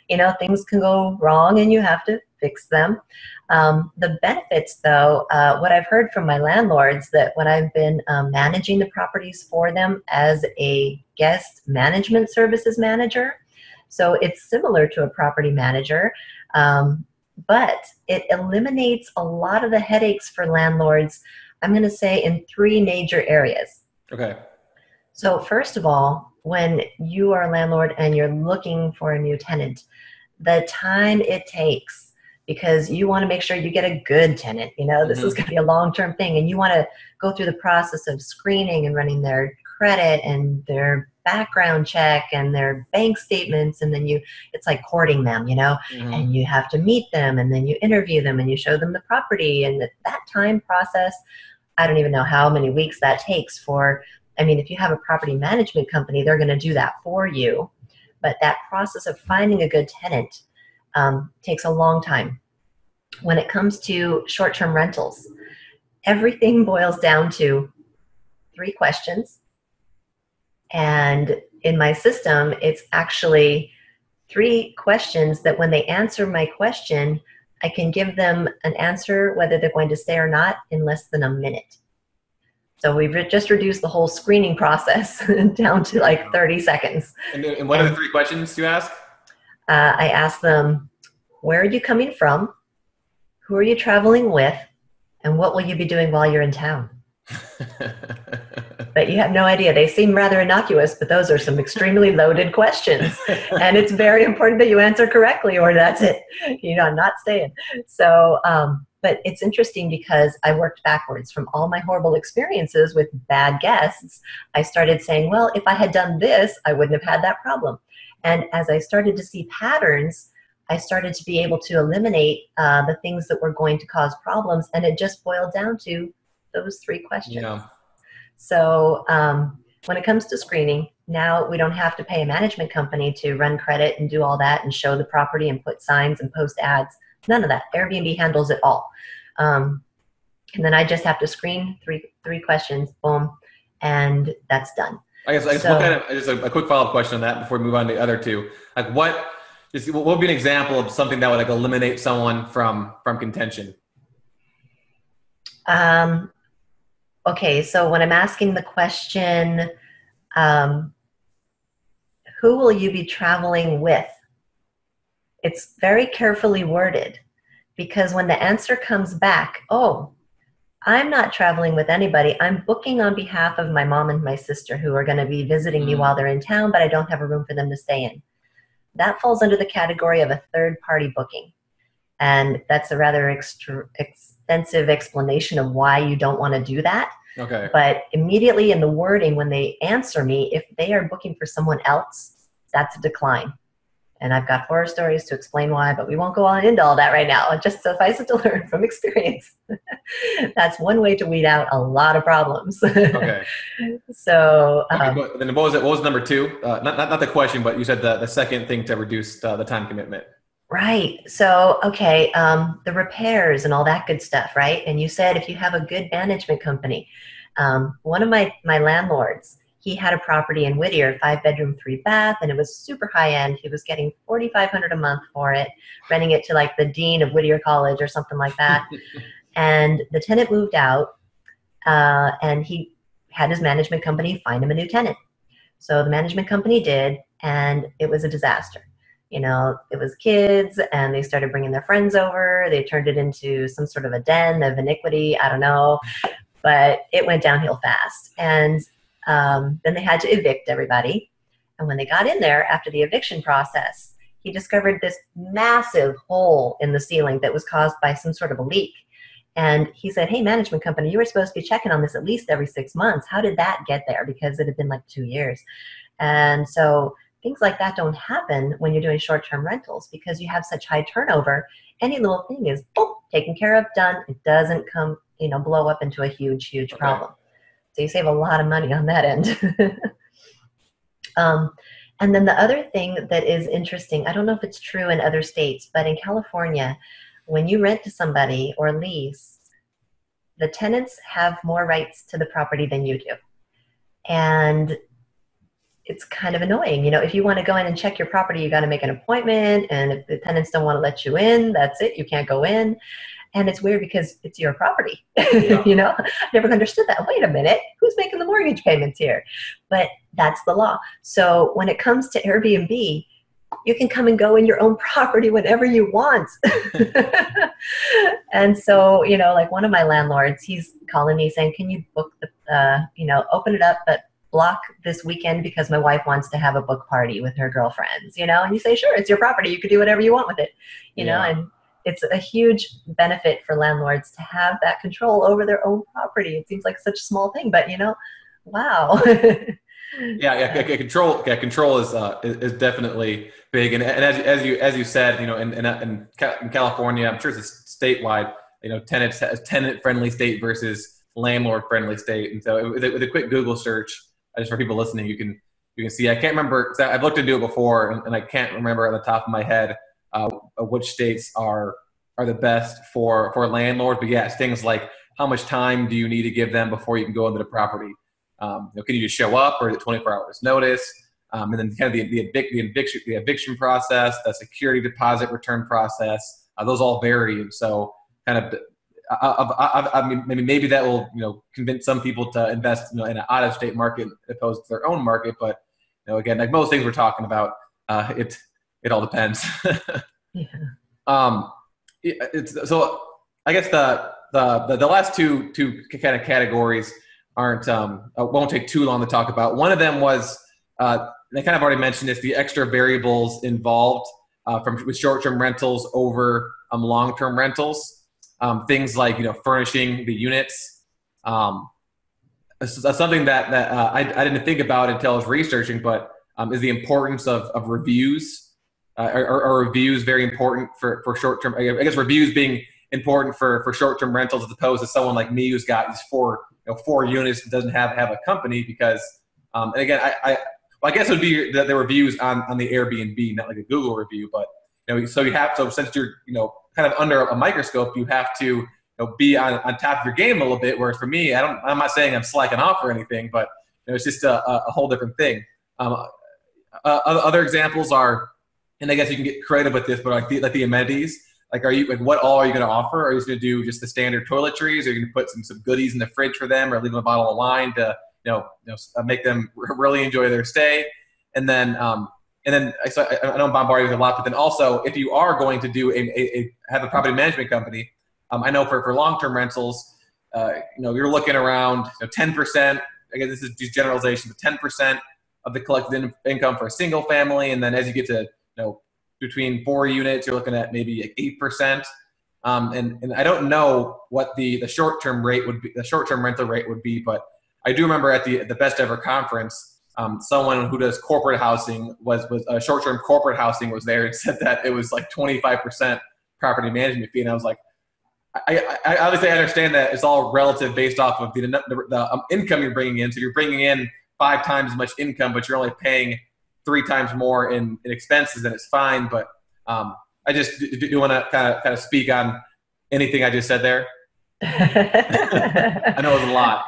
you know, things can go wrong and you have to fix them. Um, the benefits, though, uh, what I've heard from my landlords that when I've been um, managing the properties for them as a guest management services manager, so it's similar to a property manager, um, but it eliminates a lot of the headaches for landlords. I'm going to say in three major areas. Okay. So, first of all, when you are a landlord and you're looking for a new tenant, the time it takes because you want to make sure you get a good tenant. You know, this mm-hmm. is going to be a long term thing, and you want to go through the process of screening and running their credit and their background check and their bank statements and then you it's like courting them you know mm-hmm. and you have to meet them and then you interview them and you show them the property and that, that time process i don't even know how many weeks that takes for i mean if you have a property management company they're going to do that for you but that process of finding a good tenant um, takes a long time. When it comes to short term rentals, everything boils down to three questions. And in my system, it's actually three questions that when they answer my question, I can give them an answer whether they're going to stay or not in less than a minute. So we've just reduced the whole screening process <laughs> down to like 30 seconds. And, and what are the three questions you ask? Uh, I ask them, where are you coming from? Who are you traveling with? And what will you be doing while you're in town? <laughs> but you have no idea. They seem rather innocuous, but those are some extremely loaded questions. And it's very important that you answer correctly, or that's it. You know, I'm not staying. So, um, But it's interesting because I worked backwards from all my horrible experiences with bad guests. I started saying, well, if I had done this, I wouldn't have had that problem. And as I started to see patterns, I started to be able to eliminate uh, the things that were going to cause problems. And it just boiled down to those three questions. Yeah. So um, when it comes to screening, now we don't have to pay a management company to run credit and do all that and show the property and put signs and post ads. None of that. Airbnb handles it all. Um, and then I just have to screen three three questions, boom, and that's done. I guess, I guess so, what kind of just a, a quick follow up question on that before we move on to the other two. Like what just what would be an example of something that would like eliminate someone from from contention? Um, okay, so when I'm asking the question, um, who will you be traveling with? It's very carefully worded because when the answer comes back, oh, I'm not traveling with anybody. I'm booking on behalf of my mom and my sister who are going to be visiting me mm. while they're in town, but I don't have a room for them to stay in. That falls under the category of a third party booking. And that's a rather extra, extensive explanation of why you don't want to do that. Okay. But immediately in the wording, when they answer me, if they are booking for someone else, that's a decline. And I've got horror stories to explain why, but we won't go on into all that right now. Just suffice it to <laughs> learn from experience. <laughs> that's one way to weed out a lot of problems. okay. <laughs> So, um, okay, then what was it? What was number two? Uh, not, not, not the question, but you said the, the second thing to reduce uh, the time commitment. Right. So, okay, um, the repairs and all that good stuff, right? And you said if you have a good management company, um, one of my my landlords, he had a property in Whittier, five bedroom, three bath, and it was super high end. He was getting forty five hundred a month for it, renting it to like the dean of Whittier College or something like that. <laughs> and the tenant moved out, uh, and he had his management company find him a new tenant. So the management company did, and it was a disaster you know, it was kids and they started bringing their friends over. They turned it into some sort of a den of iniquity. I don't know. But it went downhill fast. And um, then they had to evict everybody. And when they got in there after the eviction process, he discovered this massive hole in the ceiling that was caused by some sort of a leak. And he said, Hey, management company, you were supposed to be checking on this at least every six months. How did that get there? Because it had been like two years. And so things like that don't happen when you're doing short-term rentals because you have such high turnover any little thing is boom, taken care of done it doesn't come you know blow up into a huge huge problem. So you save a lot of money on that end <laughs> um, and then the other thing that is interesting i don't know if it's true in other states but in california when you rent to somebody or lease the tenants have more rights to the property than you do and it's kind of annoying. You know, if you want to go in and check your property, you got to make an appointment. And if the tenants don't want to let you in, that's it. You can't go in. And it's weird because it's your property. <laughs> Yeah. you know, I never understood that. Wait a minute, who's making the mortgage payments here? But that's the law. So when it comes to Airbnb, you can come and go in your own <laughs> property whenever you want. <laughs> and so, you know, like one of my landlords, he's calling me saying, "Can you book the, uh, you know, open it up, but block this weekend because my wife wants to have a book party with her girlfriends, you know? And you say, sure, it's your property. You could do whatever you want with it, you yeah. know? And it's a huge benefit for landlords to have that control over their own property. It seems like such a small thing, but you know, wow. <laughs> yeah, yeah, control. Yeah, control is uh, is definitely big, and, and as, as you as you said, you know, in, in, in California, I'm sure it's a statewide. You know, tenant tenant friendly state versus landlord friendly state, and so with a, with a quick Google search, just for people listening, you can you can see. I can't remember. I've looked into it before, and, and, I can't remember at the top of my head uh, which states are are the best for for landlords. But yes, things like how much time do you need to give them before you can go into the property? Um, you know, can you just show up, or is it 24 hours notice? Um, and then kind of the, the, evic- the, eviction, the eviction process, the security deposit return process, uh, those all vary. So, kind of I, I, I, mean, maybe maybe that will you know convince some people to invest you know in an out of state market opposed to their own market. But you know, again, like most things we're talking about, uh, it it all depends. <laughs> yeah. Um, it, it's so I guess the, the the the last two two kind of categories aren't um uh, won't take too long to talk about. One of them was uh, I kind of already mentioned this: the extra variables involved uh, from with short term rentals over um, long term rentals. um, things like you know furnishing the units. Um, something that that uh, I, I didn't think about until I was researching, but um, is the importance of, of reviews. Uh, are, are, reviews very important for, for short term? I guess reviews being important for, for short term rentals as opposed to someone like me who's got these four you know, four units and doesn't have have a company because um, and again I, I well, I guess it would be the, the reviews on, on the Airbnb, not like a Google review, but you know, so you have to since you're you know kind of under a microscope, you have to you know, be on, on top of your game a little bit. Whereas for me, I don't, I'm not saying I'm slacking off or anything, but you know, it's just a, a whole different thing. Um, uh, other examples are, and I guess you can get creative with this, but like the, like the amenities. Like, are you like what all are you going to offer? Are you going to do just the standard toiletries? Are you going to put some some goodies in the fridge for them, or leave them a bottle of wine to you know, you know uh, make them really enjoy their stay? And then um, and then so I, I don't bombard you with a lot, but then also if you are going to do a, a, a have a property management company, um, I know for, for long term rentals, uh, you know, you're looking around you know, 10%. Again, this is just generalization, but 10% of the collected in- income for a single family, and then as you get to you know between four units, you're looking at maybe like eight percent. Um, and and I don't know what the the short term rate would be, the short term rental rate would be, but I do remember at the the best ever conference, um, someone who does corporate housing was was a uh, short term corporate housing was there and <laughs> said that it was like 25 percent property management fee, and I was like. I, I, obviously I understand that it's all relative based off of the, the, the um, income you're bringing in. So you're bringing in five times as much income, but you're only paying three times more in, in expenses, then it's fine. But um, I just do, do want to kind of kind of speak on anything I just said there. <laughs> I know it was a lot.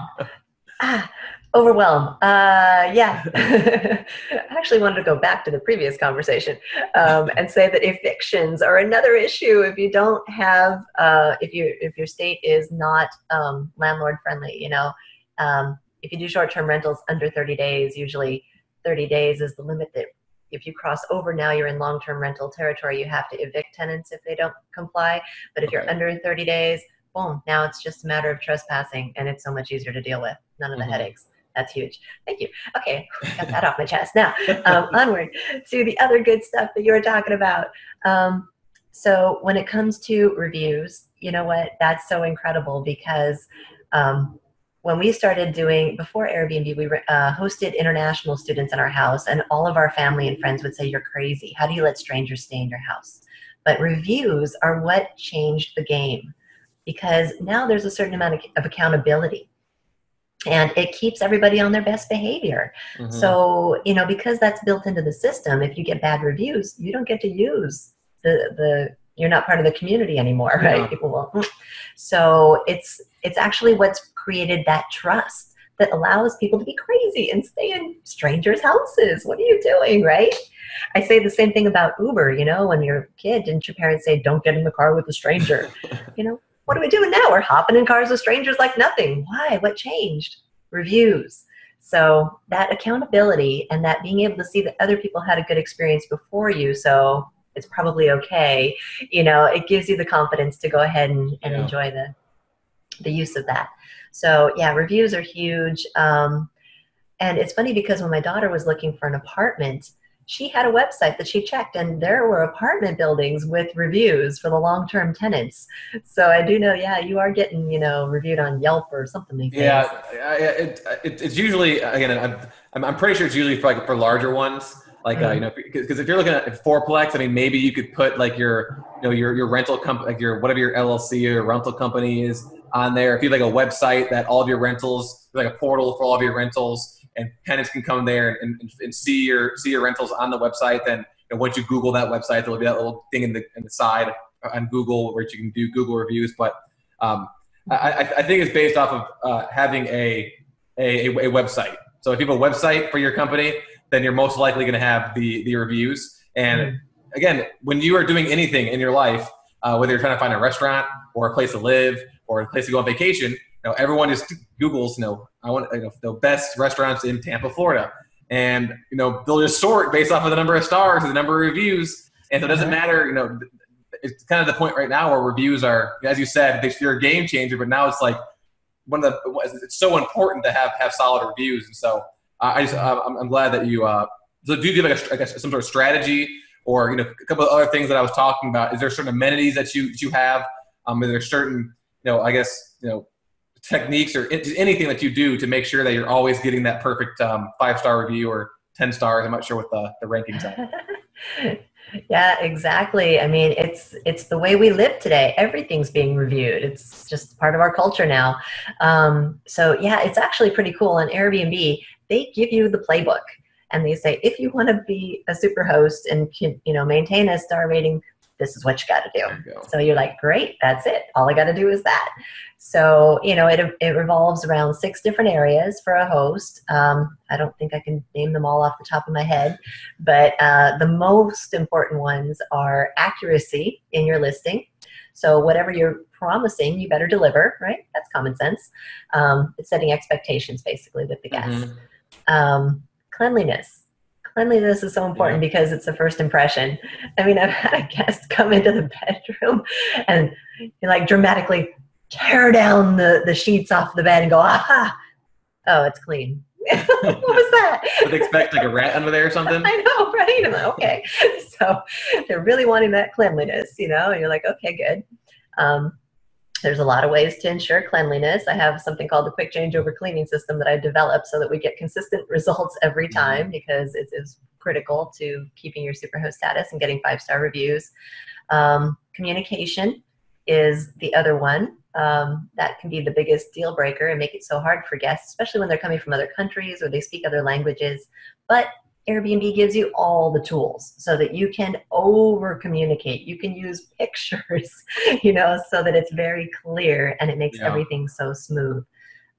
Ah, overwhelm. Uh, yeah. <laughs> I actually wanted to go back to the previous conversation um, and say that evictions are another issue if you don't have uh, if you if your state is not um, landlord friendly. You know, um, if you do short-term rentals under 30 days, usually 30 days is the limit that if you cross over now you're in long-term rental territory you have to evict tenants if they don't comply. But if okay. you're under 30 days boom now it's just a matter of trespassing and it's so much easier to deal with. None of the mm-hmm. headaches. That's huge. Thank you. Okay got that off my chest. Now um, <laughs> onward to the other good stuff that you were talking about. Um, so when it comes to reviews you know what? That's so incredible because um, when we started doing before Airbnb, we uh, hosted international students in our house, and all of our family and friends would say, "You're crazy. How do you let strangers stay in your house?" But reviews are what changed the game because now there's a certain amount of, of accountability and it keeps everybody on their best behavior. Mm-hmm. So, you know, because that's built into the system, if you get bad reviews, you don't get to use the the you're not part of the community anymore, <laughs> right? Yeah. People will. So it's it's actually what's created that trust that allows people to be crazy and stay in strangers' houses. What are you doing, right? I say the same thing about Uber. You know, when you're a kid, didn't your parents say, "Don't get in the car with a stranger"? <laughs> you know, what are we doing now? We're hopping in cars with strangers like nothing. Why? What changed? Reviews. So that accountability and that being able to see that other people had a good experience before you. So it's probably okay. You know, it gives you the confidence to go ahead and, and yeah. enjoy the the use of that. So yeah, reviews are huge. Um, and it's funny because when my daughter was looking for an apartment, she had a website that she checked and there were apartment buildings with reviews for the long-term tenants so i do know yeah you are getting you know reviewed on yelp or something like that. yeah it, it, it's usually again I'm, I'm pretty sure it's usually for like for larger ones like uh, you know, because if you're looking at fourplex, I mean, maybe you could put like your, you know, your your rental company, like your whatever your LLC or rental company is on there. If you have like a website that all of your rentals, like a portal for all of your rentals, and tenants can come there and, and, and see your see your rentals on the website. Then you know, once you Google that website, there'll be that little thing in the in the side on Google where you can do Google reviews. But um, I, I, think it's based off of uh, having a, a a website. So if you have a website for your company then you're most likely going to have the the reviews. And mm-hmm. again, when you are doing anything in your life, uh, whether you're trying to find a restaurant or a place to live or a place to go on vacation, you know, everyone just Google's, you know, I want you know, the best restaurants in Tampa, Florida, and you know they'll just sort based off of the number of stars and the number of reviews. And so it doesn't mm-hmm. matter, you know, it's kind of the point right now where reviews are, as you said, they're a game changer. But now it's like one of the it's so important to have have solid reviews, and so I just I'm, I'm glad that you. Uh, so do you have like a, I guess some sort of strategy or you know a couple of other things that I was talking about? Is there certain amenities that you that you have Um, are there certain, know, I guess, you know, techniques or anything that you do to make sure that you're always getting that perfect um, five star review or 10 stars? I'm not sure what the, the rankings are. <laughs> yeah, exactly. I mean, it's it's the way we live today. Everything's being reviewed. It's just part of our culture now. Um, so yeah, it's actually pretty cool. On Airbnb, they give you the playbook and they say if you want to be a super host and you know maintain a star rating this is what you got to do. You so you're like, great, that's it. All I got to do is that. So, you know, it, it revolves around six different areas for a host. Um, I don't think I can name them all off the top of my head, but uh, the most important ones are accuracy in your listing. So, whatever you're promising, you better deliver, right? That's common sense. Um, it's setting expectations basically with the guests. Mm-hmm. Um, cleanliness cleanliness is so important yeah. because it's the first impression. I mean, I've had a guest <laughs> come into the bedroom and like dramatically tear down the, the sheets off the bed and go, aha, oh, it's clean. <laughs> what was that? Would expect like a rat under there or something? <laughs> I know, right? I'm like, okay. So they're really wanting that cleanliness, you know, and you're like, okay, good. Um, there's a lot of ways to ensure cleanliness. I have something called the quick changeover cleaning system that I developed so that we get consistent <laughs> results every mm-hmm. time because it is critical to keeping your superhost status and getting five star reviews. Um, communication is the other one. Um, that can be the biggest deal breaker and make it so hard for guests, especially when they're coming from other countries or they speak other languages. But Airbnb gives you all the tools so that you can over communicate. You can use <laughs> pictures, you know, so that it's very clear and it makes yeah. everything so smooth.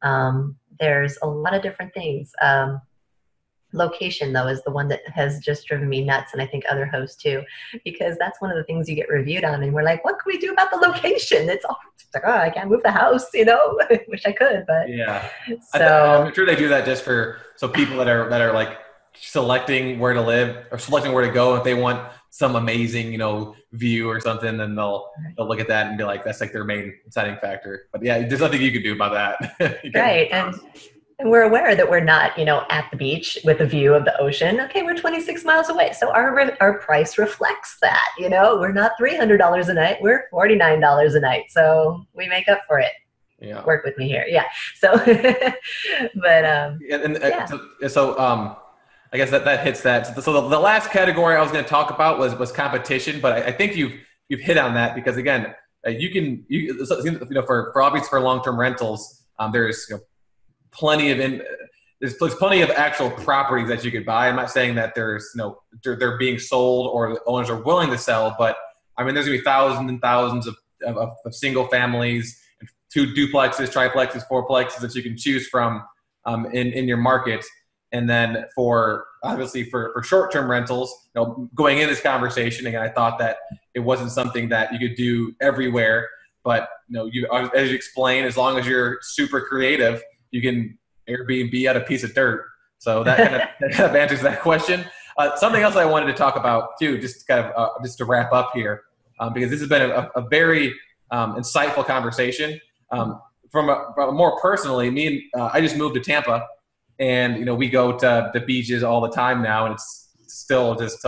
Um, there's a lot of different things. Um, location though is the one that has just driven me nuts and i think other hosts too because that's one of the things you get reviewed on and we're like what can we do about the location it's, all, it's like oh i can't move the house you know <laughs> wish i could but yeah so i'm sure they do that just for so people that are that are like selecting where to live or selecting where to go. If they want some amazing you know view or something then they'll they'll look at that and be like that's like their main deciding factor. But yeah there's nothing you can do about that. <laughs> Right and and we're aware that we're not you know at the beach with a view of the ocean. Okay we're 26 miles away so our our price reflects that you know? We're not $300 a night we're $49 a night so we make up for it. Yeah. work with me here yeah so <laughs> but um and, and uh, yeah. so, so um I guess that, that hits that. So the, the last category I was going to talk about was was competition, but I, I think you've you've hit on that because again, uh, you can you, you know for for obviously for long term rentals, um, there's you know, plenty of in, there's, there's plenty of actual properties that you could buy. I'm not saying that there's you know they're, they're being sold or owners are willing to sell, but I mean there's gonna be thousands and thousands of, of, of single families, two duplexes, triplexes, fourplexes that you can choose from um, in in your market. And then for obviously for, for short-term rentals, you know, going in this conversation, again, I thought that it wasn't something that you could do everywhere. But you know, you as you explain, as long as you're super creative, you can Airbnb out a piece of dirt. So that kind of, <laughs> that kind of answers that question. Uh, something else I wanted to talk about too, just kind of uh, just to wrap up here, um, because this has been a, a very um, insightful conversation. Um, from, a, from a more personally, me and uh, I just moved to Tampa and you know we go to the beaches all the time now, and it's still just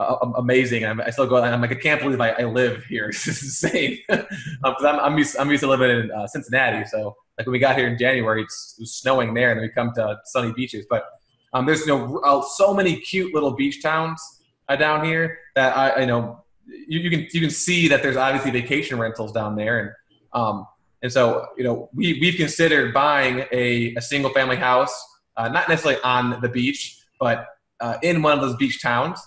uh, amazing. I'm, I still go. And I'm like I can't believe I, I live here. <laughs> It's insane because <laughs> um, I'm, I'm used I'm used to living in uh, Cincinnati. So like when we got here in January, it's, it was snowing there, and we come to sunny beaches. But um, there's you know uh, so many cute little beach towns uh, down here that I, I know you, you, can you can see that there's obviously vacation rentals down there, and um, and so you know we we've considered buying a, a single family house uh, not necessarily on the beach, but uh, in one of those beach towns,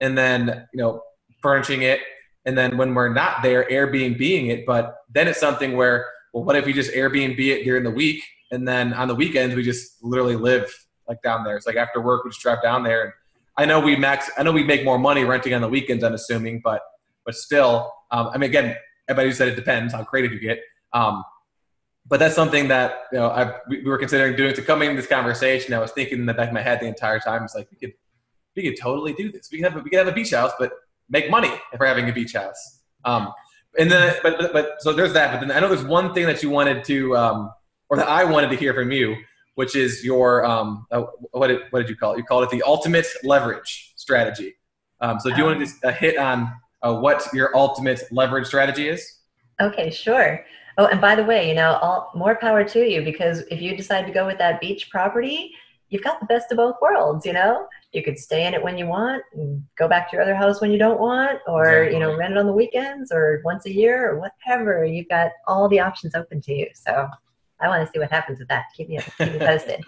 and then you know furnishing it, and then when we're not there, Airbnbing it. But then it's something where, well, what if we just Airbnb it during the week, and then on the weekends we just literally live like down there. It's like after work we just drive down there. And I know we max, I know we make more money renting on the weekends. I'm assuming, but but still, um, I mean, again, everybody said it depends how creative you get. Um, but that's something that you know I, we were considering doing to come in this conversation. I was thinking in the back of my head the entire time. It's like we could we could totally do this. We can have we could have a beach house, but make money if we're having a beach house. Um, and then but, but, but so there's that. But then I know there's one thing that you wanted to um, or that I wanted to hear from you, which is your um, uh, what did what did you call it? You called it the ultimate leverage strategy. Um, so do you want to just uh, hit on uh, what your ultimate leverage strategy is? Okay, sure. Oh, and by the way, you know, all more power to you because if you decide to go with that beach property, you've got the best of both worlds, you know? You could stay in it when you want and go back to your other house when you don't want, or, exactly. you know, rent it on the weekends or once a year or whatever. You've got all the options open to you. So I want to see what happens with that. Keep me, keep me <laughs> posted.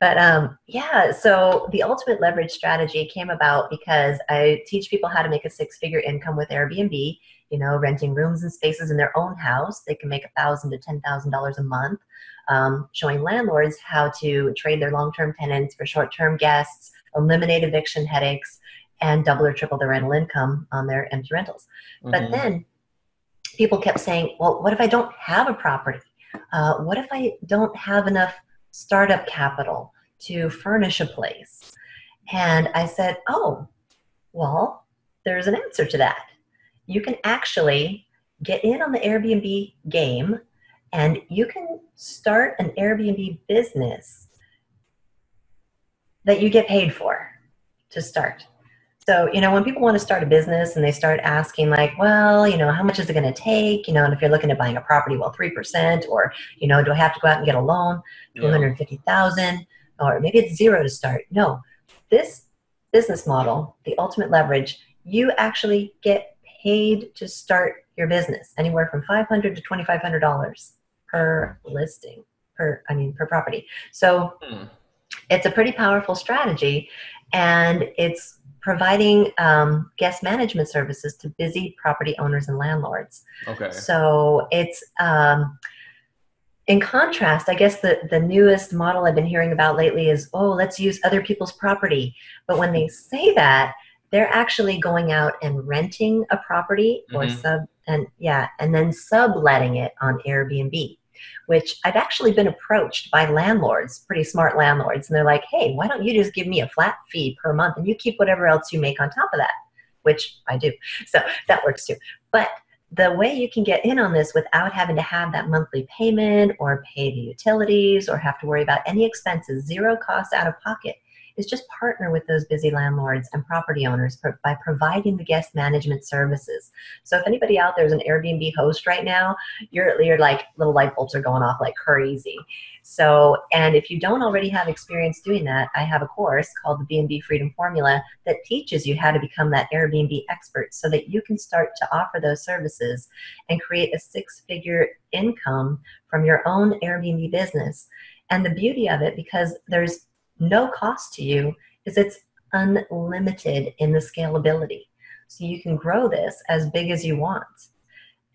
but um, yeah, so the ultimate leverage strategy came about because I teach people how to make a six figure income with Airbnb you know, renting rooms and spaces in their own house. They can make a thousand to ten thousand dollars a month. Um, showing landlords how to trade their long-term tenants for short-term guests, eliminate eviction headaches, and double or triple their rental income on their empty rentals. Mm-hmm. But then people kept saying, "Well, what if I don't have a property? Uh, what if I don't have enough startup capital to furnish a place?" And I said, "Oh, well, there's an answer to that." You can actually get in on the Airbnb game and you can start an Airbnb business that you get paid for to start. So, you know, when people want to start a business and they start asking, like, well, you know, how much is it going to take? You know, and if you're looking at buying a property, well, 3%, or, you know, do I have to go out and get a loan, 250000 or maybe it's zero to start. No, this business model, the ultimate leverage, you actually get paid to start your business, anywhere from five hundred to twenty five hundred dollars per listing, per I mean per property. So hmm. it's a pretty powerful strategy, and it's providing um, guest management services to busy property owners and landlords. Okay. So it's um, in contrast, I guess the, the newest model I've been hearing about lately is, oh, let's use other people's property. But when they say that, they're actually going out and renting a property or mm-hmm. sub and yeah and then subletting it on airbnb which i've actually been approached by landlords pretty smart landlords and they're like hey why don't you just give me a flat fee per month and you keep whatever else you make on top of that which i do <laughs> so that works too but the way you can get in on this without having to have that monthly payment or pay the utilities or have to worry about any expenses zero cost out of pocket is just partner with those busy landlords and property owners by providing the guest management services. So if anybody out there is an Airbnb host right now, you're, you're like little light bulbs are going off like crazy. So, and if you don't already have experience doing that, I have a course called the B&B Freedom Formula that teaches you how to become that Airbnb expert so that you can start to offer those services and create a six-figure income from your own Airbnb business. And the beauty of it, because there's no cost to you is it's unlimited in the scalability. So you can grow this as big as you want.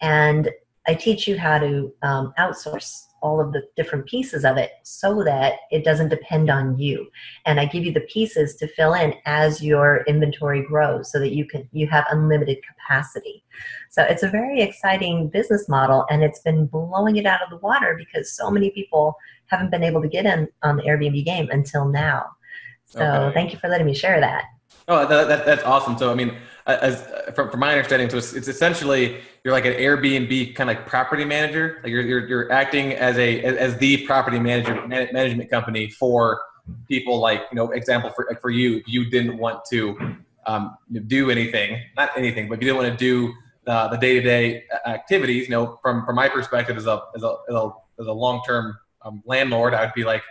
And I teach you how to um, outsource all of the different pieces of it so that it doesn't depend on you. And I give you the pieces to fill in as your inventory grows so that you can you have unlimited capacity. So it's a very exciting business model and it's been blowing it out of the water because so many people haven't been able to get in on the Airbnb game until now. So okay. thank you for letting me share that. Oh, that, that, that's awesome. So, I mean, as from, from my understanding, so it's, it's, essentially you're like an Airbnb kind of like property manager. Like you're, you're, you're acting as a as the property manager management company for people. Like you know, example for for you, if you didn't want to um, do anything, not anything, but if you didn't want to do uh, the day to day activities, you know, from from my perspective as a as a as a, as a long term um, landlord, I would be like,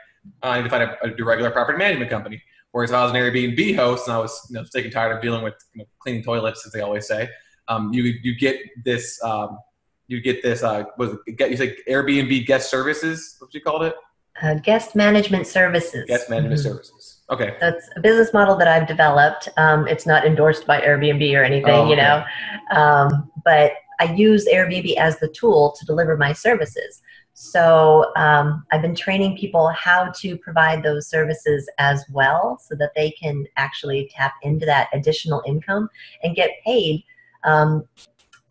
I need to find a, a regular property management company. Whereas if I was an Airbnb host and I was you know, sick and tired of dealing with you know, cleaning toilets, as they always say, um, you you get this um, you get this uh, was it, you say Airbnb guest services? What you called it? Uh, guest management services. Guest management mm-hmm. services. Okay. That's a business model that I've developed. Um, it's not endorsed by Airbnb or anything, oh, okay. you know, um, but I use Airbnb as the tool to deliver my services. So um, I've been training people how to provide those services as well so that they can actually tap into that additional income and get paid. Um,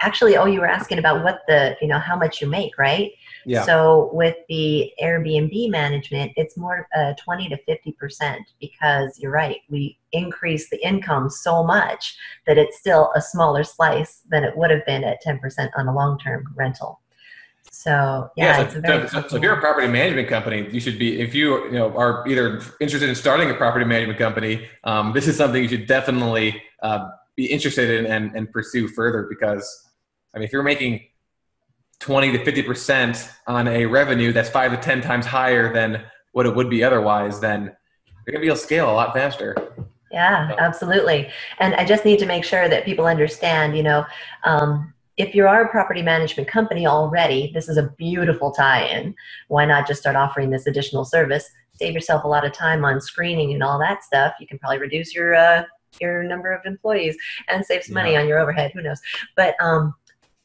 actually, oh, you were asking about what the, you know, how much you make, right? Yeah. So with the Airbnb management, it's more uh, 20 to 50% because you're right. We increase the income so much that it's still a smaller slice than it would have been at 10% on a long-term rental. So yeah, yeah so, so, so, so, if you're a property management company, you should be if you you know are either interested in starting a property management company, um, this is something you should definitely uh, be interested in and, and pursue further because I mean if you're making 20 to 50 percent on a revenue that's five to 10 times higher than what it would be otherwise, then you're gonna be able to scale a lot faster. Yeah, absolutely. And I just need to make sure that people understand, you know, um, if you are a property management company already, this is a beautiful tie in. Why not just start offering this additional service? Save yourself a lot of time on screening and all that stuff. You can probably reduce your uh, your number of employees and save some money on your overhead. Who knows? But um,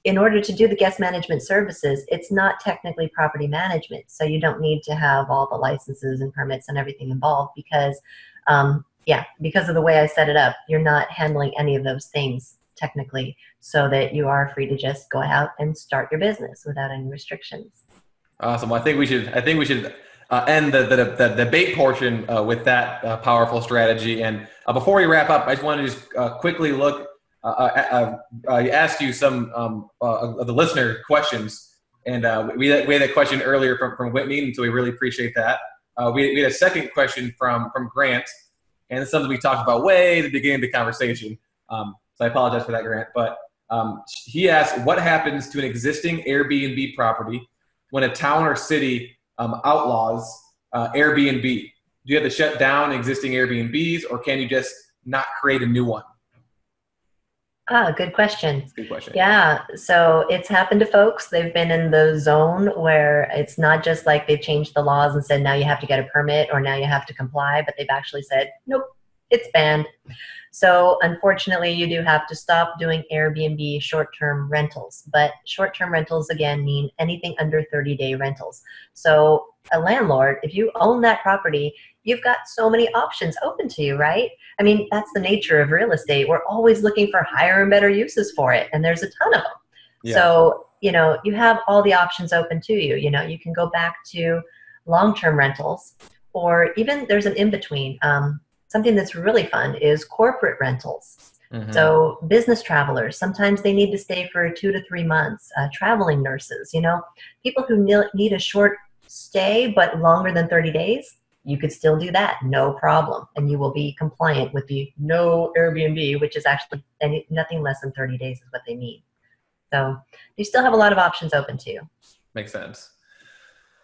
in order to do the guest management services, it's not technically property management. So you don't need to have all the licenses and permits and everything involved because, um, yeah, because of the way I set it up, you're not handling any of those things technically so that you are free to just go out and start your business without any restrictions. Awesome. I think we should. I think we should uh, end the, the the debate portion uh, with that uh, powerful strategy. And uh, before we wrap up, I just want to just uh, quickly look. Uh, uh, uh, uh, ask you some um, uh, of the listener questions, and we had, we had a question earlier from from Whitney, and so we really appreciate that. We, we had a second question from from Grant, and it's something we talked about way at the beginning of the conversation. Um, so I apologize for that, Grant. But um, he asked, "What happens to an existing Airbnb property when a town or city um, outlaws uh, Airbnb? Do you have to shut down existing Airbnbs, or can you just not create a new one?" Ah, good question. Good question. Yeah, so it's happened to folks. They've been in the zone where it's not just like they've changed the laws and said now you have to get a permit or now you have to comply, but they've actually said, nope, it's banned. So unfortunately, you do have to stop doing Airbnb short term rentals. But short term rentals, again, mean anything under 30 day rentals. So a landlord, if you own that property, you've got so many options open to you, right? I mean, that's the nature of real estate. We're always looking for higher and better uses for it, and there's a ton of them. Yeah. So, you know, you have all the options open to you. You know, you can go back to long term rentals, or even there's an in between. Um, something that's really fun is corporate rentals. Mhm. So, business travelers, sometimes they need to stay for two to three months. Uh, traveling nurses, you know, people who need a short stay but longer than 30 days, you could still do that, no problem. And you will be compliant with the no Airbnb, which is actually any, nothing less than 30 days is what they need. So, you still have a lot of options open to you. Makes sense.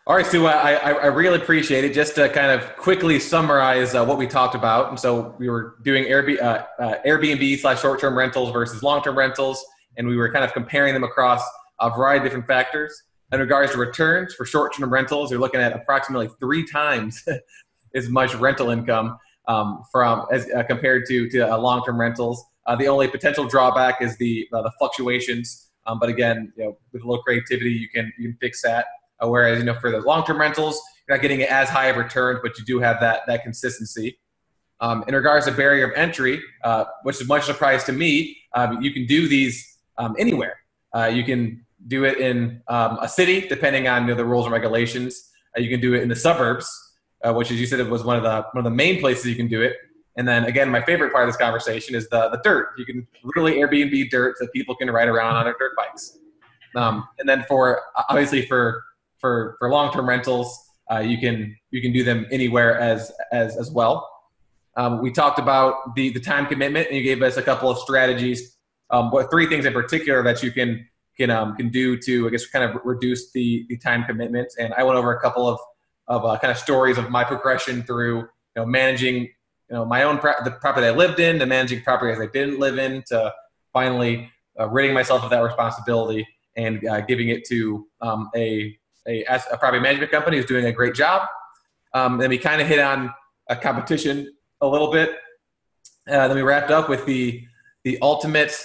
All right, Sue, I, I, I really appreciate it. Just to kind of quickly summarize uh, what we talked about. And so we were doing Airbnb, uh, uh, Airbnb slash short term rentals versus long term rentals, and we were kind of comparing them across a variety of different factors. In regards to returns for short term rentals, you're looking at approximately three times <laughs> as much rental income um, from as uh, compared to, to uh, long term rentals. Uh, the only potential drawback is the the fluctuations. Um, but again, you know, with a little creativity, you can you can fix that. Uh, whereas you know for the long-term rentals, you're not getting as high of returns, but you do have that that consistency. Um, in regards to barrier of entry, uh, which is much surprise to me, um, you can do these um, anywhere. Uh, you can do it in um, a city, depending on you know, the rules and regulations. Uh, you can do it in the suburbs, uh, which, as you said, it was one of the one of the main places you can do it. And then again, my favorite part of this conversation is the the dirt. You can literally Airbnb dirt so people can ride around on their dirt bikes. Um, and then for obviously for for for long term rentals, uh, you can you can do them anywhere as as as well. Um, we talked about the the time commitment, and you gave us a couple of strategies. Um, what three things in particular that you can can um, can do to I guess kind of reduce the the time commitment. And I went over a couple of of uh, kind of stories of my progression through you know managing you know my own pro- the property I lived in, to managing properties I didn't live in, to finally uh, ridding myself of that responsibility and uh, giving it to um, a, a a property management company who's doing a great job. Um, then we kind of hit on a competition a little bit. Uh, then we wrapped up with the the ultimate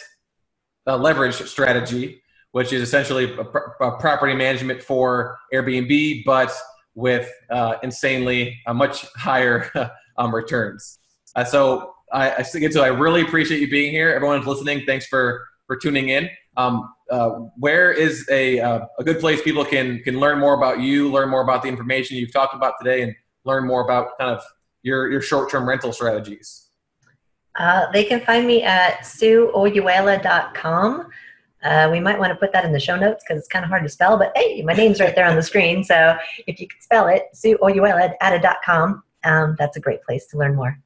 uh, leverage strategy, which is essentially a, pr- a property management for Airbnb, but with uh, insanely uh, much higher <laughs> um, returns. Uh, so I, I so I really appreciate you being here. Everyone's listening. Thanks for for tuning in. Um, where is a uh, a good place people can can learn more about you, learn more about the information you've talked about today, and learn more about kind of your your short term rental strategies. Uh, they can find me at suehoyuela.com. Uh, we might want to put that in the show notes because it's kind of hard to spell, but hey, my name's right there on the screen. So if you could spell it, suehoyuela.com, um, that's a great place to learn more.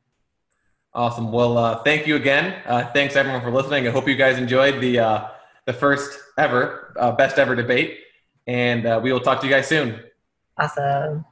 Awesome. Well, uh, thank you again. Uh, thanks everyone for listening. I hope you guys enjoyed the uh, the first ever uh, best ever debate. And uh, we will talk to you guys soon. Awesome.